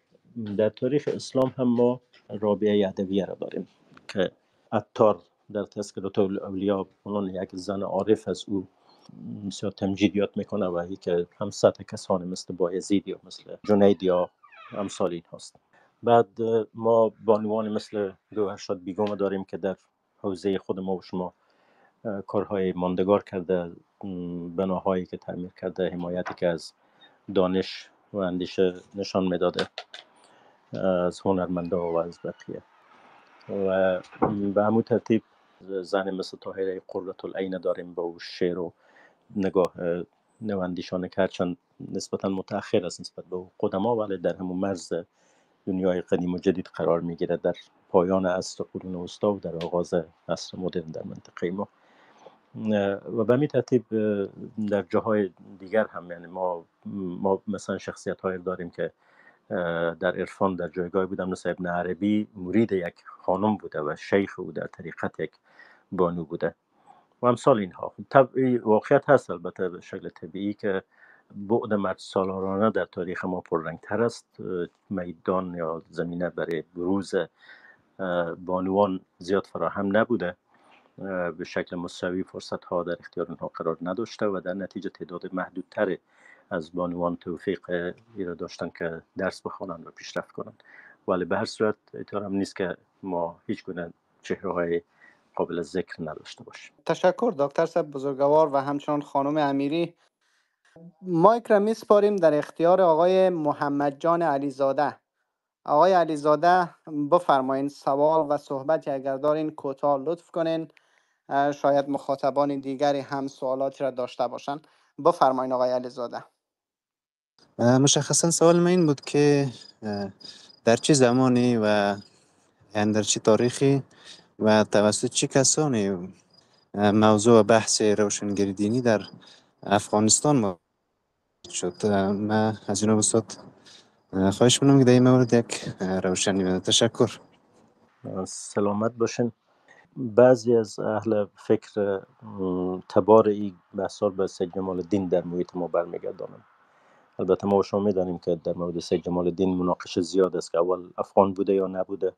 در تاریخ اسلام هم ما رابعه ادویه را داریم که عطار در تذکرات اولیا اون یک زن عارف از او بسیار تمجید یاد می‌کنه و که هم سطح کسانی مثل بایزید یا مثل جنید یا امثال این هست بعد ما بانوان مثل گوهرشاد بیگم داریم که در حوزه خود ما و شما کارهای ماندگار کرده بناهایی که تعمیر کرده حمایتی که از دانش و اندیشه نشان می‌داده از هنرمندا و از بقیه. و به همون ترتیب زن مثل طاهره قررت العین داریم با او شعر و نگاه نواندیشانه که هرچند نسبتا متأخر است نسبت به قدما ولی در همون مرز دنیای قدیم و جدید قرار می‌گیره در پایان عصر قرون وسطا و در آغاز عصر مدرن در منطقه ما. و به می ترتیب در جاهای دیگر هم یعنی ما, ما مثلا شخصیت های داریم که در عرفان در جایگاه بودم مثل ابن عربی مرید یک خانم بوده و شیخ او در طریقت یک بانو بوده. و امثال اینها. واقعیت هست البته به شکل طبیعی که بعد مرد سالارانه در تاریخ ما پررنگتر است. میدان یا زمینه برای بروز بانوان زیاد فراهم نبوده. به شکل مساوی فرصت ها در اختیار اونها قرار نداشته و در نتیجه تعداد محدودتر از بانوان توفیق را داشتن که درس بخوانند و پیشرفت کنند. ولی به هر صورت هم نیست که ما هیچ گونه چهره های قابل ذکر نداشته باشیم تشکر دکتر صاحب بزرگوار و همچنان خانم امیری. مایک را میسپاریم در اختیار آقای محمد جان علیزاده. آقای علیزاده بفرمایید سوال و صحبتی اگر دارین کوتاه لطف کنین. شاید مخاطبان دیگری هم سوالاتی را داشته باشند بفرمایید آقای علیزاده. مشخصا سوال من این بود که در چه زمانی و یعنی در چه تاریخی و توسط چه کسانی موضوع بحث روشنگری دینی در افغانستان شد؟ من از جناب استاد خواهش منم که در این مورد یک روشنی بده تشکر. سلامت باشین. بعضی از اهل فکر تبار ای بحثار به سید جمال الدین در محیط ما برمیگردانند. البته ما شما می‌دانیم که در مورد سید جمال الدین مناقشه زیاد است که اول افغان بوده یا نبوده.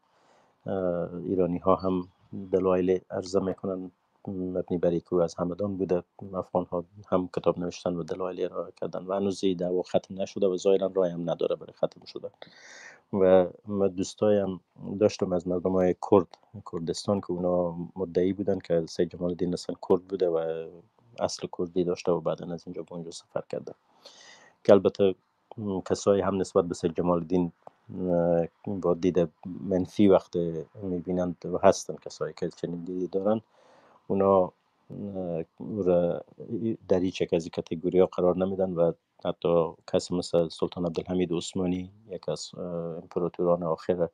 ایرانی ها هم دلایل عرضه می‌کنن مبنی بر از همدان بوده. افغان ها هم کتاب نوشتن و دلایل ارائه کردن. و هنوز دعوا ختم نشده و ظاهرا رای هم نداره برای ختم شده. و ما دوستایم داشتم از مردم های کرد کردستان که اونا مدعی بودن که سید جمال الدین اصلا کرد بوده و اصل کردی داشته و بعدا از اینجا به اونجا سفر کرده. که البته کسایی هم نسبت به سید جمال الدین با دید منفی وقت می‌بینند و هستن کسایی که چنین دیدی دارن. اونا در هیچ یک از کتگوری ها قرار نمیدن و حتی کسی مثل سلطان عبدالحمید عثمانی یک از امپراتوران آخر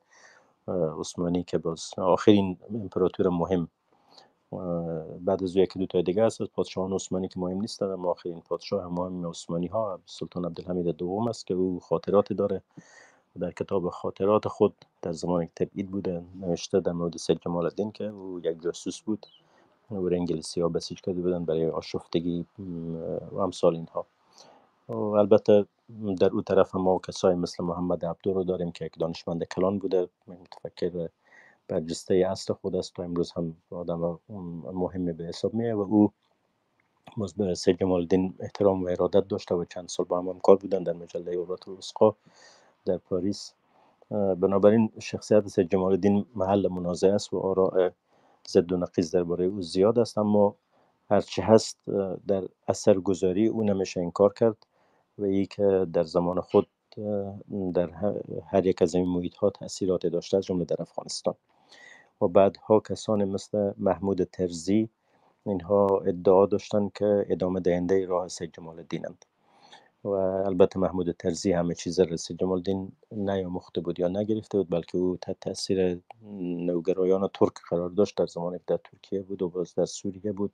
عثمانی که باز آخرین امپراتور مهم بعد از یکی دو تا دیگه هست پادشاهان عثمانی که مهم نیستن اما آخرین پادشاه مهم عثمانی ها سلطان عبدالحمید دوم است که او خاطرات داره. در کتاب خاطرات خود در زمان تبعید بوده نوشته در مورد سید جمال الدین که او یک جاسوس بود. او انگلیسی ها بسیج کرده بودن برای آشفتگی و امثال اینها. و البته در او طرف ما کسای مثل محمد عبدو رو داریم که یک دانشمند کلان بوده متفکر برجسته اصل خود است و امروز هم آدم مهمی به حساب میه و او باز به سید جمال الدین احترام و ارادت داشته و چند سال با هم همکار بودن در مجله اورات و در پاریس. بنابراین شخصیت سید جمال الدین محل منازعه است و آراء ضد و نقیز درباره او زیاد است. اما هرچه هست در اثر گذاری او نمیشه انکار کرد و ای که در زمان خود در هر یک از این محیط ها تاثیرات داشته از جمله در افغانستان. و بعدها کسانی مثل محمود ترزی اینها ادعا داشتند که ادامه دهنده راه سید جمال الدینند و البته محمود ترزی همه چیز رسید. جمال الدین نیاموخته بود یا نگرفته بود بلکه او تحت تاثیر نوگرایان ترک قرار داشت. در زمانی که در ترکیه بود و باز در سوریه بود.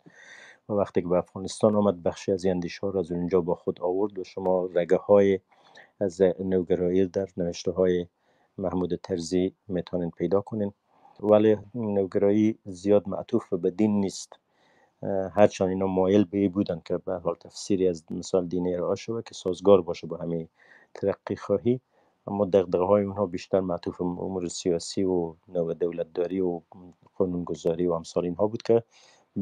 و وقتی که به افغانستان آمد بخشی از اندیشه را از اونجا با خود آورد و شما رگه های از نوگرایی در نوشته های محمود ترزی می‌تونین پیدا کنین ولی نوگرایی زیاد معطوف به دین نیست. هرچند اینا مایل به بودن که به حال تفسیری از مثال دینی ارائه شده که سازگار باشه با همین ترقی خواهی اما دقدقه های اونها بیشتر معطوف امور سیاسی و نو دولتداری و قانونگذاری و امثال اینها بود که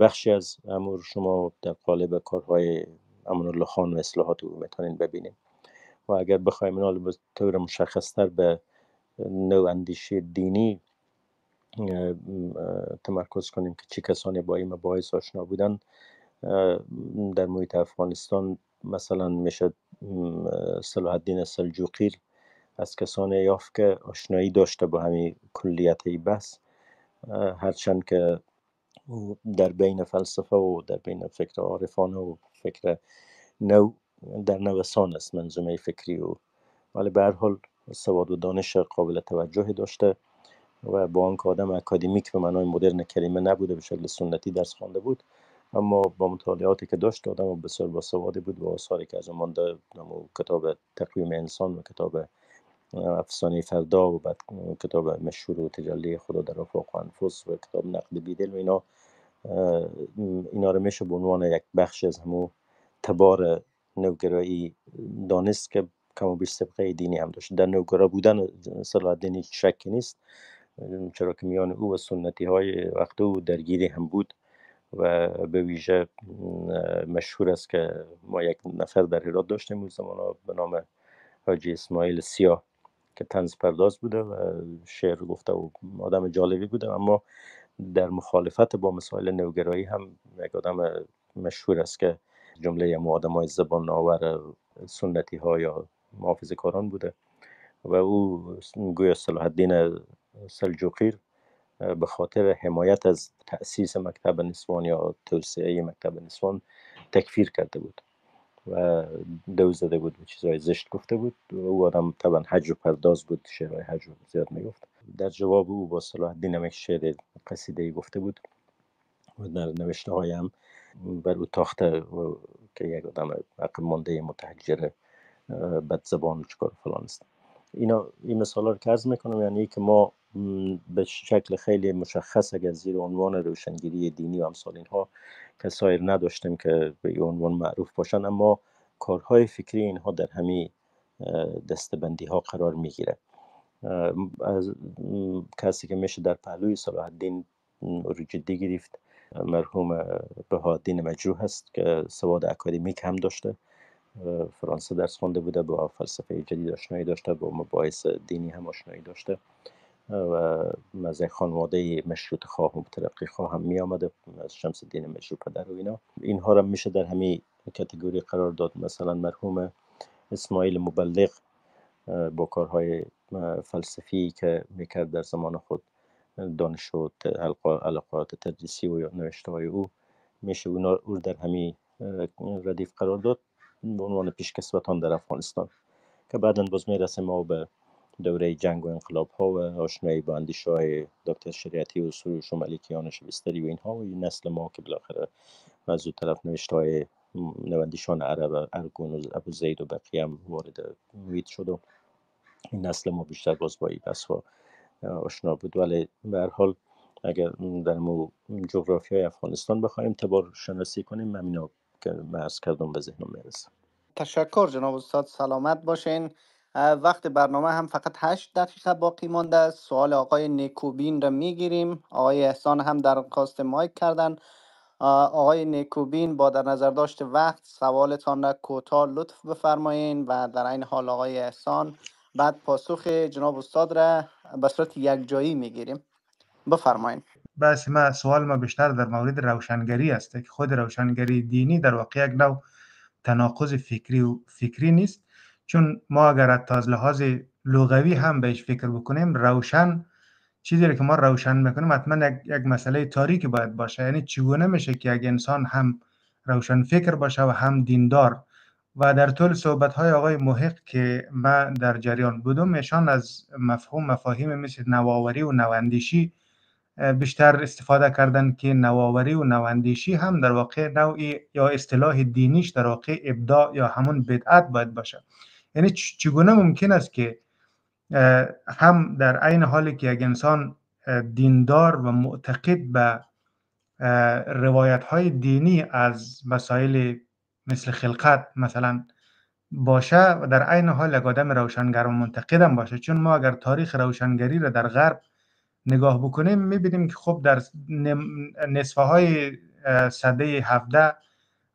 بخشی از امور شما در قالب کارهای امان الله خان و اصلاحات او می‌تونین ببینیم و اگر بخوایم اینا به طور مشخصتر به نو اندیشه دینی تمرکز کنیم که چه کسانی با این مباحث آشنا بودن. در محیط افغانستان مثلا میشه صلاح الدین سلجوقی از کسانی یافت که آشنایی داشته با همین کلیت بحث. هرچند که در بین فلسفه و در بین فکر عارفانه و فکر نو در نوسان است منظومه فکری و ولی به هر حال سواد و دانش قابل توجهی داشته. و با آنکه آدم اکادمیک به معنای مدرن کلمه نبوده به شکل سنتی درس خوانده بود اما با مطالعاتی که داشت آدم بسیار باسوادی بود و آثاری که از اون مانده کتاب تقویم انسان و کتاب افسانه فردا و بعد کتاب مشهور و تجلی خدا در افاق و انفس و کتاب نقد بیدل و اینا اینا رو میشه به عنوان یک بخش از همو تبار نوگرایی دانست که کم و بیش سبقه دینی هم داشت. در نوگرا بودن صلاح دینی شکی نیست. چرا که میان او و سنتی های وقت او درگیری هم بود و به ویژه مشهور است که ما یک نفر در هرات داشتیم اون زمان به نام حاجی اسماعیل سیاه که تنز پرداز بوده و شعر گفته و آدم جالبی بوده اما در مخالفت با مسائل نوگرایی هم یک آدم مشهور است که جمله مو آدم های زبان آور سنتی ها یا محافظ کاران بوده. و او گویا صلاح الدین سلجوقیر به خاطر حمایت از تأسیس مکتب نسوان یا توسعه مکتب نسوان تکفیر کرده بود و دو زده بود و چیزهای زشت گفته بود. و او آدم طبعا حج و پرداز بود شعرهای حج زیاد می‌گفت. در جواب او با صلاح الدین هم یک شعر قصیده گفته بود. و در نوشته هایم بر او تاخته که یک آدم عقب مانده متحجر بد زبان چکار فلان است. اینا این مثال رو عرض می‌کنم یعنی که ما به شکل خیلی مشخص اگر زیر عنوان روشنگیری دینی و امثال اینها کسایی نداشتیم که به این عنوان معروف باشن اما کارهای فکری اینها در همین دستبندی ها قرار می‌گیره. از کسی که میشه در پهلوی صلاح الدین جدی گرفت مرحوم بهادین مجروح هست که سواد اکادمیک هم داشته. فرانسه درس خونده بوده با فلسفه جدید آشنایی داشته با مباحث دینی هم آشنایی داشته. و از خانواده مشروط خواه و ترقی خواه هم می آمده از شمس الدین مشروط پدر و اینا. اینها را میشه در همین کتگوری قرار داد. مثلا مرحوم اسماعیل مبلغ با کارهای فلسفی که می‌کرد در زمان خود دانش و علاقات تدریسی و نوشته های او میشه او در همین ردیف قرار داد. به عنوان پیشکسوتان در افغانستان که بعدا باز می‌رسه ما به دوره جنگ و انقلاب ها و آشنایی با اندیشه های دکتر شریعتی و سروش و ملکیان شبستری و اینها و این نسل ما که بالاخره از اون طرف نوشته های نوندیشان عرب ارگون و ابو زید و بقیه هم وارد محیط شد و این نسل ما بیشتر باز با بس آشنا بود. ولی به هر حال اگر در مو جغرافی های افغانستان بخوایم تبار شناسی کنیم من که مرز کردم به ذهنم می‌رسه. تشکر جناب استاد سلامت باشین. وقت برنامه هم فقط هشت دقیقه باقی مانده. است سوال آقای نیکوبین را می‌گیریم. آقای احسان هم در قاست مایک کردن. آقای نیکوبین با در نظر داشت وقت سوالتان را کوتاه لطف بفرمایین و در این حال آقای احسان بعد پاسخ جناب استاد را به صورت یک جایی می‌گیریم. بفرمایین. بس ما سوال ما بیشتر در مورد روشنگری است که خود روشنگری دینی در واقع یک نوع تناقض فکری و فکری نیست. چون ما اگر از لحاظ لغوی هم بهش فکر بکنیم روشن چیزی که ما روشن می‌کنیم حتما یک, یک مسئله تاریکی باید باشه. یعنی چگونه میشه که یک انسان هم روشن فکر باشه و هم دیندار؟ و در طول صحبت های آقای محق که من در جریان بودم ایشان از مفهوم مفاهیم مثل نواوری و نواندیشی بیشتر استفاده کردن که نواوری و نواندیشی هم در واقع نوعی یا اصطلاح دینیش در واقع ابداع یا همون بدعت باید باشه. یعنی چگونه ممکن است که هم در عین حالی که یک انسان دیندار و معتقد به روایت های دینی از مسائل مثل خلقت مثلا باشه و در عین حال یک آدم روشنگر و منتقدم باشه. چون ما اگر تاریخ روشنگری را در غرب نگاه بکنیم می‌بینیم که خب در نصفه های صده هفته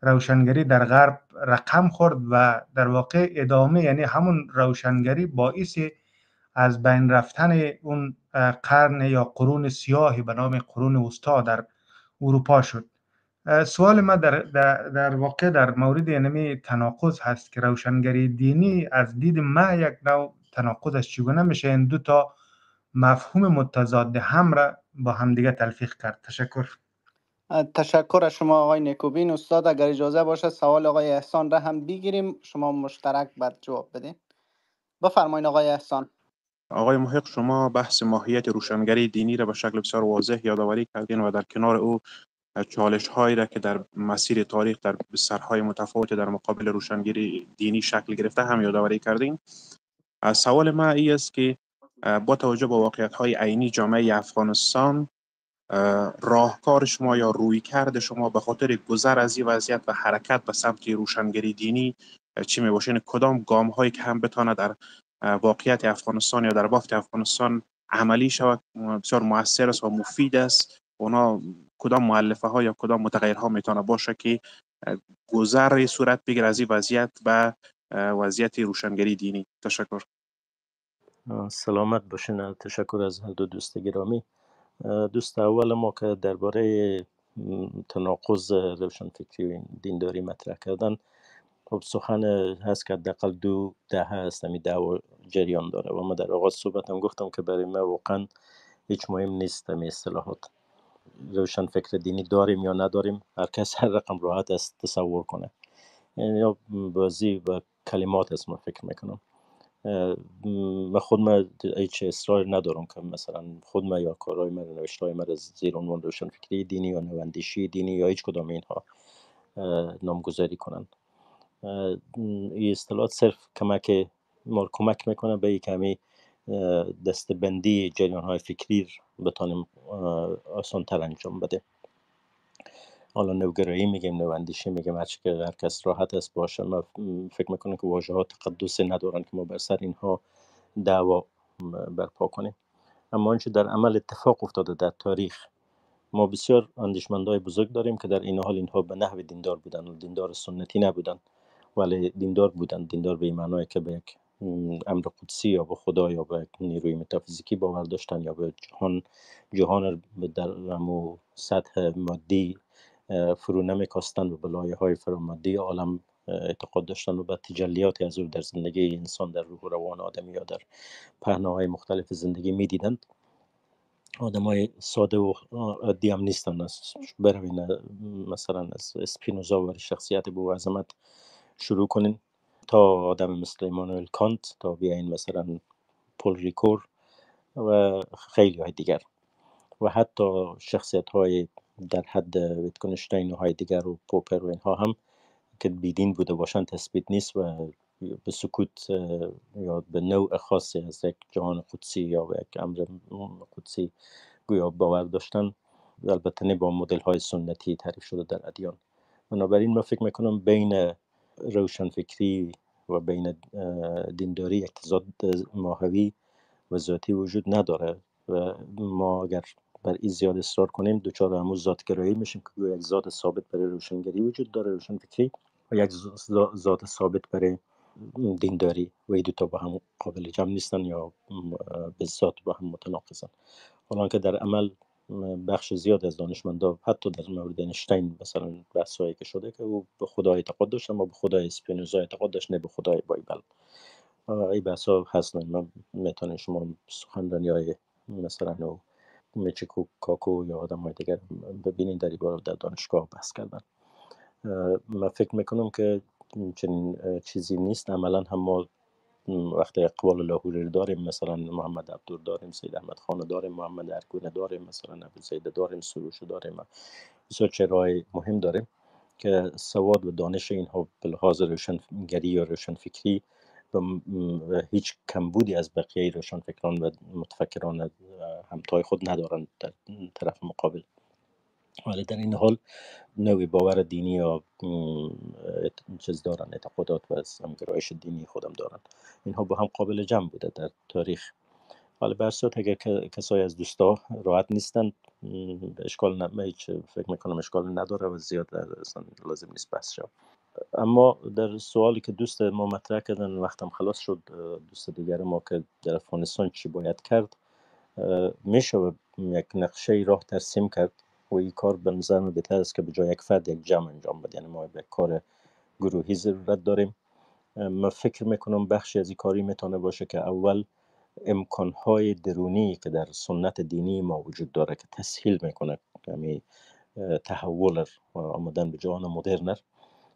روشنگری در غرب رقم خورد و در واقع ادامه یعنی همون روشنگری باعث از بین رفتن اون قرن یا قرون سیاهی به نام قرون وسطا در اروپا شد. سوال ما در, در, در واقع در مورد اینمی تناقض هست که روشنگری دینی از دید ما یک نوع تناقضش چگونه میشه این دو تا مفهوم متضاد هم را با همدیگه تلفیق کرد. تشکر. تشکر از شما آقای نیکوبین استاد اگر اجازه باشه سوال آقای احسان را هم بگیریم. شما مشترک بعد جواب بدین. بفرمایید آقای احسان. آقای محق شما بحث ماهیت روشنگری دینی را به شکل بسیار واضح یادآوری کردین و در کنار او چالش هایی را که در مسیر تاریخ در سرهای متفاوت در مقابل روشنگری دینی شکل گرفته هم یادآوری کردین. سوال ما ای است که با توجه به واقعیت های عینی جامعه افغانستان راهکار شما یا روی کرد شما به خاطر گذر از این وضعیت و حرکت به سمت روشنگری دینی چی می باشه یعنی کدام گام هایی که هم بتانه در واقعیت افغانستان یا در بافت افغانستان عملی شود بسیار موثر است و مفید است. اونا کدام معلفه ها یا کدام متغیرها می‌تونه باشه که گذر صورت بگیر از این وضعیت به وضعیت روشنگری دینی. تشکر. سلامت باشین. تشکر از هر دو دوست گرامی. دوست اول ما که درباره تناقض روشن فکری و دینداری مطرح کردن خب سخن هست که حداقل دو دهه هست همی دعوا جریان داره. و ما در آغاز صحبتم گفتم که برای ما واقعا هیچ مهم نیست همی اصطلاحات روشن فکر دینی داریم یا نداریم. هر کس هر رقم راحت است تصور کنه. یا بازی و کلمات است ما فکر می‌کنم. و خود ما هیچ اصرار ندارم که مثلا خود ما یا کارهای من نوشته های من از زیر عنوان روشن فکری دینی یا نواندیشی دینی یا هیچ کدام اینها نامگذاری کنند این اصطلاحات صرف کمک ما کمک می‌کنه به کمی دستبندی جریان های فکری بتانیم آسان تر انجام بده. حالا نوگرایی میگیم نواندیشی میگیم هر که هر کس راحت است باشه. من فکر می‌کنم که واژه ها تقدس ندارن که ما بر سر اینها دعوا برپا کنیم. اما آنچه در عمل اتفاق افتاده در تاریخ ما بسیار اندیشمندای بزرگ داریم که در این حال اینها به نحو دیندار بودن و دیندار سنتی نبودن. ولی دیندار بودن دیندار به معنای که به یک امر قدسی یا به خدا یا به نیروی متافیزیکی باور داشتن یا به جهان جهان در رمو سطح مادی فرو نمیکاستن و به های فرامادی عالم اعتقاد داشتن و به تجلیات از او در زندگی انسان در روح و روان آدمی یا در پهناهای مختلف زندگی می‌دیدند آدم های ساده و عادی هم نیستن. بروین مثلا از اسپینوزا و شخصیت بو عظمت شروع کنین. تا آدم مثل ایمانوئل کانت تا بیاین مثلا پول ریکور و خیلی های دیگر. و حتی شخصیت های در حد ویتکنشتین و های دیگر و پوپر و اینها هم که بیدین بوده باشن تثبیت نیست و به سکوت یا به نوع خاصی از یک جهان قدسی یا به یک امر قدسی گویا باور داشتن. البته نه با مدل های سنتی تعریف شده در ادیان. بنابراین من فکر می‌کنم بین روشنفکری و بین دینداری اقتصاد ماهوی و ذاتی وجود نداره و ما اگر بر این زیاد اصرار کنیم دوچار همون ذاتگرایی میشیم که یک ذات ثابت برای روشنگری وجود داره. روشنفکری و یک ذات ثابت برای دینداری. و این دوتا با هم قابل جمع نیستن یا به ذات با هم متناقضن. حالا که در عمل بخش زیاد از دانشمندا حتی در مورد اینشتین مثلا بحثایی که شده که او به خدا اعتقاد داشت اما به خدای اسپینوزا اعتقاد داشت نه به خدای بایبل. این بحث ها هستن. من می‌تونم شما سخنرانی های مثلا میچیکو کاکو یا آدم های دیگر. ببینین در این در دانشگاه بحث کردن. من فکر می‌کنم که چنین چیزی نیست. عملا هم ما وقتی اقبال لاهوری داریم مثلا محمد عبدور داریم سید احمد خان داریم محمد ارگونه داریم مثلا ابو زید داریم سروش داریم. بسیار چهرهای مهم داریم که سواد و دانش اینها به لحاظ روشنگری یا روشنفکری هیچ کمبودی از بقیه روشنفکران و متفکران همتای خود ندارند در طرف مقابل. ولی در این حال نوعی باور دینی یا چیز دارن اعتقادات و گرایش دینی خودم دارن اینها با هم قابل جمع بوده در تاریخ. حالا برسات اگر کسایی از دوستا راحت نیستن اشکال نه فکر می‌کنم اشکال نداره و زیاد اصلا لازم نیست بحث شد اما در سوالی که دوست ما مطرح کردن وقتم خلاص شد دوست دیگر ما که در افغانستان چی باید کرد میشه یک نقشه راه ترسیم کرد و این کار به نظر بهتر است که به جای یک فرد یک جمع انجام بده. یعنی ما به کار گروهی ضرورت داریم. من فکر می‌کنم بخشی از این کاری می‌تونه باشه که اول امکانهای درونی که در سنت دینی ما وجود داره که تسهیل می‌کنه. یعنی تحول آمدن به جهان مدرن.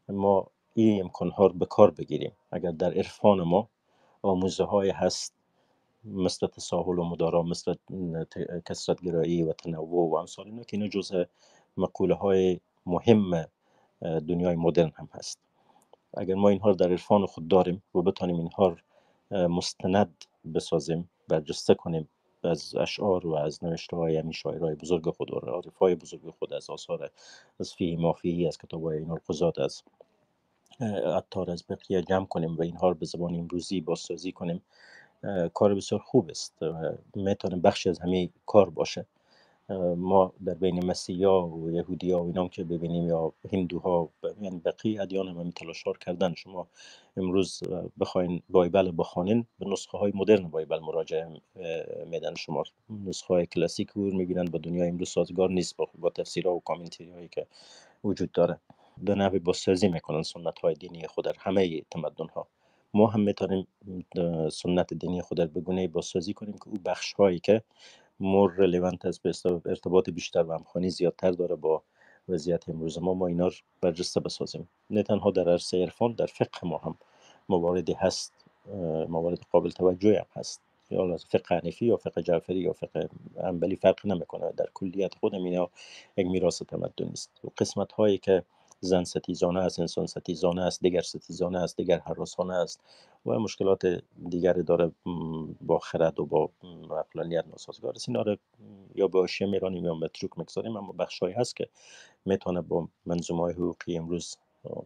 ما این امکانها رو به کار بگیریم. اگر در عرفان ما آموزه های هست مثل تساهل و مدارا مثل کسرت گرایی و تنوع و امثال اینا که اینا جزء مقوله های مهم دنیای مدرن هم هست. اگر ما اینها رو در عرفان خود داریم و بتانیم اینها مستند بسازیم برجسته کنیم از اشعار و از نوشته های همین شاعرهای بزرگ خود و عارف های بزرگ خود از آثار از فی مافی از کتاب های اینال از عطار از بقیه جمع کنیم و اینها رو به زبان امروزی بازسازی کنیم. کار بسیار خوب است می‌تونه بخشی از همه کار باشه. ما در بین مسیحا و یهودیا و اینام که ببینیم یا هندوها یعنی بقیه ادیان هم تلاشار کردن. شما امروز بخواین بایبل بخوانین به نسخه های مدرن بایبل مراجعه میدن شما. نسخه های کلاسیک رو می‌بینن با دنیا امروز سازگار نیست با, با تفسیرها و کامنتری هایی که وجود داره. به نحوی بازسازی می‌کنن سنت های دینی خود در همه تمدن ها ما هم می‌تونیم سنت دینی خود را بگونه بازسازی کنیم که او بخش هایی که مور رلیونت است به ارتباط بیشتر و همخوانی زیادتر داره با وضعیت امروز. ما ما اینا برجسته بسازیم. نه تنها در عرصه عرفان در فقه ما هم مواردی هست موارد قابل توجه هم هست. یا فقه حنفی یا فقه جعفری یا فقه انبلی فرق نمی‌کنه در کلیت خود اینا یک میراث تمدنی است. و قسمت هایی که زن ستیزانه است انسان ستیزانه است دیگر ستیزانه است دیگر حراسانه است و مشکلات دیگری داره با خرد و با عقلانیت ناسازگار است اینا یا به آشیه میرانیم یا متروک می‌گذاریم اما بخشهایی هست که می‌تونه با منظومه حقوقی امروز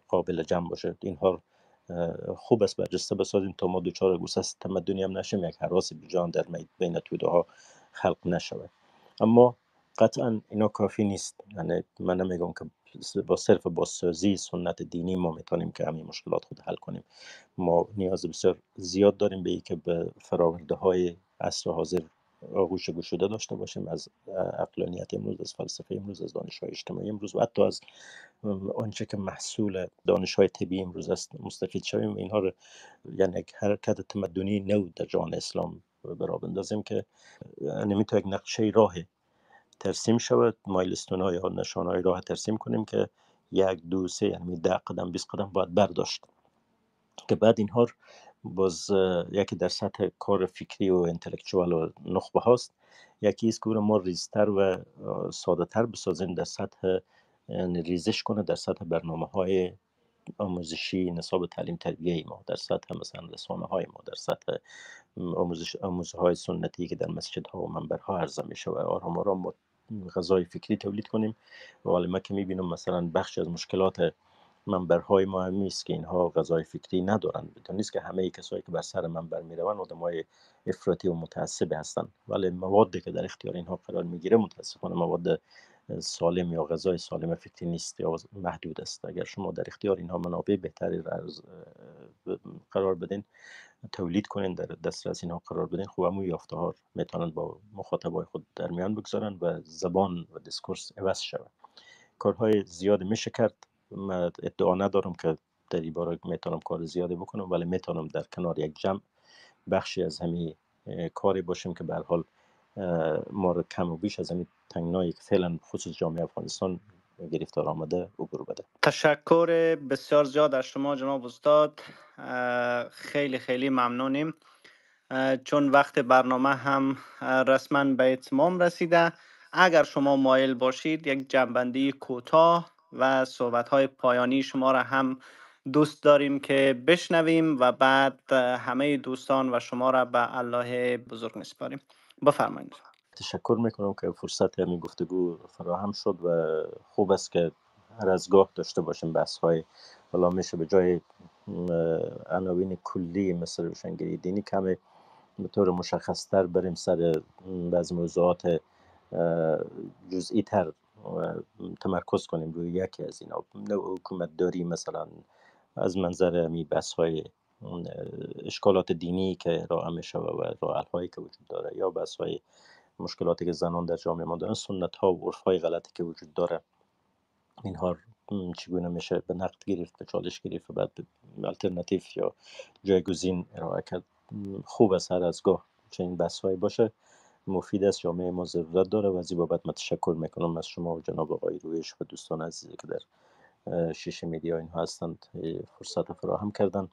قابل جمع باشه. اینها خوب است برجسته بسازیم تا ما دوچار گوسس تمدنی هم نشیم یک حراس بیجان در بین توده ها خلق نشود. اما قطعا اینا کافی نیست. یعنی من نمیگم که با صرف بازسازی سنت دینی ما می‌تونیم که همین مشکلات خود حل کنیم. ما نیاز بسیار زیاد داریم به که به فراورده های عصر حاضر آغوش گشوده داشته باشیم از اقلانیت امروز از فلسفه امروز از دانش های اجتماعی امروز و حتی از آنچه که محصول دانش های طبیعی امروز است مستفید شویم اینها رو یعنی یک حرکت تمدنی نو در جهان اسلام برا بندازیم که نمی‌تونه یک نقشه راه ترسیم شود مایلستون یا نشان های راه ترسیم کنیم که یک دو سه یعنی ده قدم 20 قدم باید برداشت. که بعد اینها باز یکی در سطح کار فکری و انتلکچوال و نخبه هاست یکی است که ما ریزتر و ساده تر بسازیم در سطح یعنی ریزش کنه در سطح برنامه های آموزشی نصاب تعلیم تربیه ما در سطح مثلا رسانه های ما در سطح آموزش آموزه های سنتی که در مسجد ها و منبرها عرضه میشه و آرام آرام غذای فکری تولید کنیم ولی ما که می‌بینم مثلا بخش از مشکلات منبرهای ما هم نیست که اینها غذای فکری ندارن. بدون نیست که همه کسایی که بر سر منبر می‌روند آدمای افراطی و متعصب هستند ولی موادی که در اختیار اینها قرار می‌گیره متاسفانه مواد سالم یا غذای سالم فکری نیست یا محدود است. اگر شما در اختیار اینها منابع بهتری قرار بدین تولید کنین در دسترس اینها قرار بدین خوب همون یافته ها می‌تونن با مخاطبای خود در میان بگذارن و زبان و دیسکورس عوض شود. کارهای زیاد میشه کرد. من ادعا ندارم که در این باره می‌تونم کار زیادی بکنم ولی می‌تونم در کنار یک جمع بخشی از همین کاری باشیم که به حال ما رو کم و بیش از همین تنگنایی که فعلا خصوص جامعه افغانستان گرفتار آمده عبور بده. تشکر بسیار زیاد از شما جناب استاد. خیلی خیلی ممنونیم. چون وقت برنامه هم رسما به اتمام رسیده. اگر شما مایل باشید یک جنبندی کوتاه و صحبت های پایانی شما را هم دوست داریم که بشنویم و بعد همه دوستان و شما را به الله بزرگ میسپاریم. بفرمایید. تشکر می‌کنم که فرصت همین گفتگو فراهم شد و خوب است که هر از گاه داشته باشیم بحث های حالا میشه به جای عناوین کلی مثل روشنگری دینی کمی به طور مشخص تر بریم سر بعض موضوعات جزئی تر تمرکز کنیم روی یکی از اینا. حکومت داری مثلا از منظر می بحث های اون اشکالات دینی که را میشه و راه هایی که وجود داره یا بس های مشکلاتی که زنان در جامعه ما دارن سنت ها و عرف های غلطی که وجود داره. اینها چگونه میشه به نقد گرفت به چالش گرفت و بعد به الترناتیو یا جایگزین ارائه کرد؟ خوب است هر از گاه چنین بحث هایی باشه. مفید است جامعه ما ضرورت داره و از این بابت من می‌کنم از شما و جناب آقای رویش و دوستان عزیزی که در شیش میدیا اینها هستند فرصت فراهم کردن.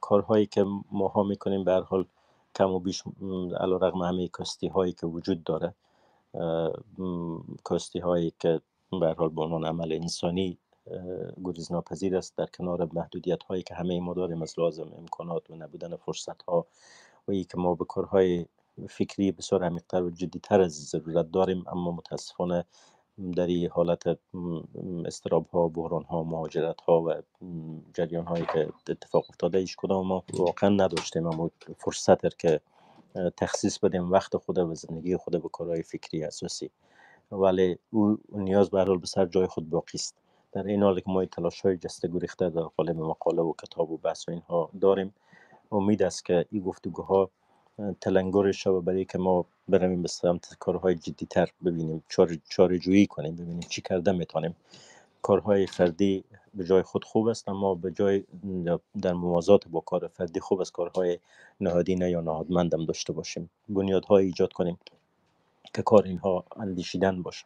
کارهایی که ماها می‌کنیم به حال کم و بیش علا رقم همه کاستی هایی که وجود داره کاستی هایی که به حال به عنوان عمل انسانی گریز ناپذیر است. در کنار محدودیت هایی که همه ما داریم از لازم امکانات و نبودن فرصت ها و ای که ما به کارهای فکری بسیار عمیقتر و جدیتر از ضرورت داریم اما متاسفانه در این حالت استراب ها بحران ها مهاجرت ها و جریان هایی که اتفاق افتاده ایش کدام ما واقعا نداشتیم. اما فرصت که تخصیص بدیم وقت خود و زندگی خود به کارهای فکری اساسی. ولی او نیاز به به سر جای خود باقی است. در این حال که ما تلاش های جسته گریخته در قالب مقاله و کتاب و بحث و اینها داریم امید است که این گفتگوها تلنگر شود برای که ما برویم به سمت کارهای جدی تر ببینیم چار جویی کنیم ببینیم چی کرده می‌تونیم. کارهای فردی به جای خود خوب است اما به جای در موازات با کار فردی خوب است کارهای نهادینه یا نهادمندم داشته باشیم. بنیادهای ایجاد کنیم که کار اینها اندیشیدن باشه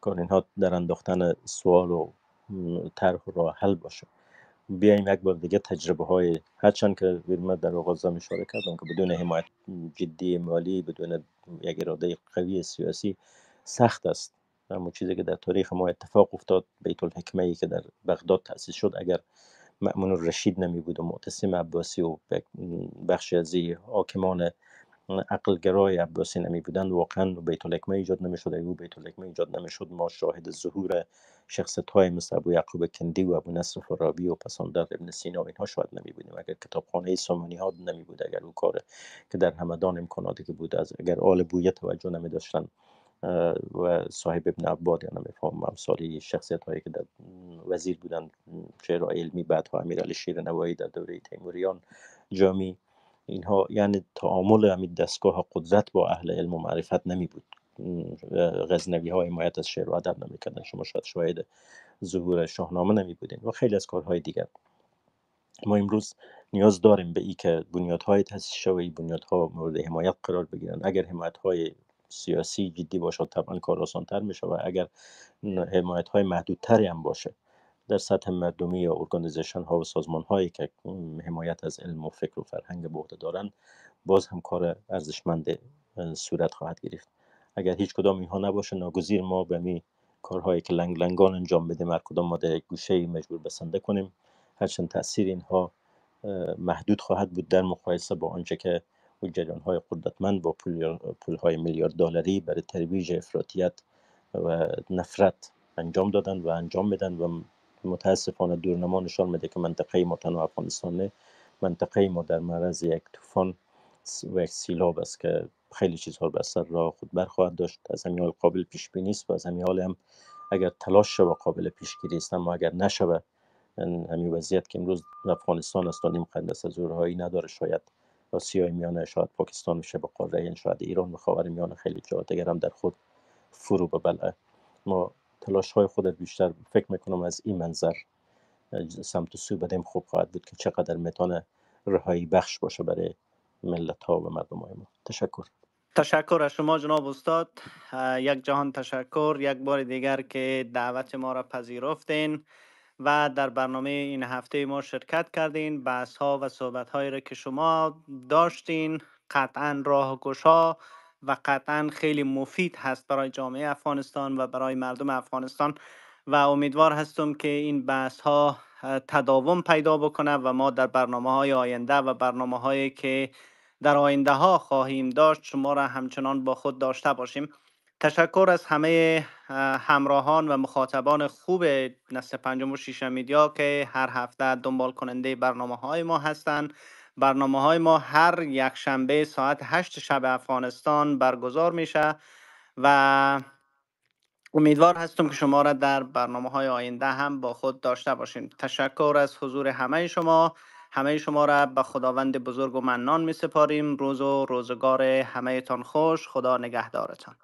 کار اینها در انداختن سوال و طرح و راه حل باشه. بیایم یک بار دیگه تجربه های هرچند که من در آغاز اشاره کردم که بدون حمایت جدی مالی بدون یک اراده قوی سیاسی سخت است. اما چیزی که در تاریخ ما اتفاق افتاد بیت الحکمه ای که در بغداد تأسیس شد اگر مأمون رشید نمی بود و معتصم عباسی و بخشی از حاکمان عقلگرای عباسی نمی بودند واقعا بیت الحکمه ایجاد نمی‌شد. اگه بیت الحکمه ایجاد نمی‌شد. ما شاهد ظهور شخصیت های مثل ابو یعقوب کندی و ابو نصر فارابی و پساندر ابن سینا و اینها شاید نمی بودیم اگر کتابخانه سامانی ها نمی بود اگر او کار که در همدان امکاناتی که بود از اگر آل بویه توجه نمی داشتن و صاحب ابن عباد یا نمیفهم امثالی شخصیت هایی که در وزیر بودن شعر علمی بعدها امیر علی شیر نوایی در دوره تیموریان جامی اینها یعنی تعامل همین دستگاه قدرت با اهل علم و معرفت نمی بود غزنوی ها حمایت از شعر و ادب نمی‌کردن. شما شاید شاهد ظهور شاهنامه نمی بودین و خیلی از کارهای دیگر. ما امروز نیاز داریم به ای که بنیادهای تاسیس شوی بنیادها مورد حمایت قرار بگیرن. اگر حمایت های سیاسی جدی باشد طبعا کار آسان تر میشه و اگر حمایت های محدودتری هم باشه در سطح مردمی یا ارگانیزیشن ها و سازمان هایی که حمایت از علم و فکر و فرهنگ به عهده دارند باز هم کار ارزشمند صورت خواهد گرفت. اگر هیچ کدام اینها نباشه ناگزیر ما به می کارهایی که لنگ لنگان انجام بدیم هر کدام ما در گوشه مجبور بسنده کنیم هرچند تاثیر اینها محدود خواهد بود. در مقایسه با آنچه که جریان های قدرتمند با پول های میلیارد دلاری برای ترویج افراطیت و نفرت انجام دادن و انجام میدن و متاسفانه دورنما نشان میده که منطقه ما تنها افغانستان منطقه ما در معرض یک طوفان و یک سیلاب است که خیلی چیزها به سر را خود برخواهد داشت. از همین حال قابل پیش بینی است و از همین حال هم اگر تلاش شود قابل پیشگیری است اما اگر نشود همین وضعیت که امروز افغانستان است و نیم مقدس از نداره شاید آسیای میانه شاید پاکستان میشه به قاره یعنی شاید ایران و خاور میانه خیلی جا دیگر هم در خود فرو ببلعه. ما تلاش های خود بیشتر فکر می‌کنم از این منظر سمت سو بدیم خوب خواهد بود که چقدر می‌تونه رهایی بخش باشه برای ملت ها و مردم های ما. تشکر. تشکر از شما جناب استاد. یک جهان تشکر یک بار دیگر که دعوت ما را پذیرفتین و در برنامه این هفته ما شرکت کردین. بحث ها و صحبت هایی را که شما داشتین قطعا راه گشا و قطعا خیلی مفید هست برای جامعه افغانستان و برای مردم افغانستان و امیدوار هستم که این بحث ها تداوم پیدا بکنه و ما در برنامه های آینده و برنامه هایی که در آینده ها خواهیم داشت شما را همچنان با خود داشته باشیم. تشکر از همه همراهان و مخاطبان خوب نسل پنجم و شیشم میدیا که هر هفته دنبال کننده برنامه های ما هستند. برنامه های ما هر یک شنبه ساعت هشت شب افغانستان برگزار میشه و امیدوار هستم که شما را در برنامه های آینده هم با خود داشته باشین تشکر از حضور همه شما. همه شما را به خداوند بزرگ و منان می سپاریم روز و روزگار همه تان خوش. خدا نگهدارتان.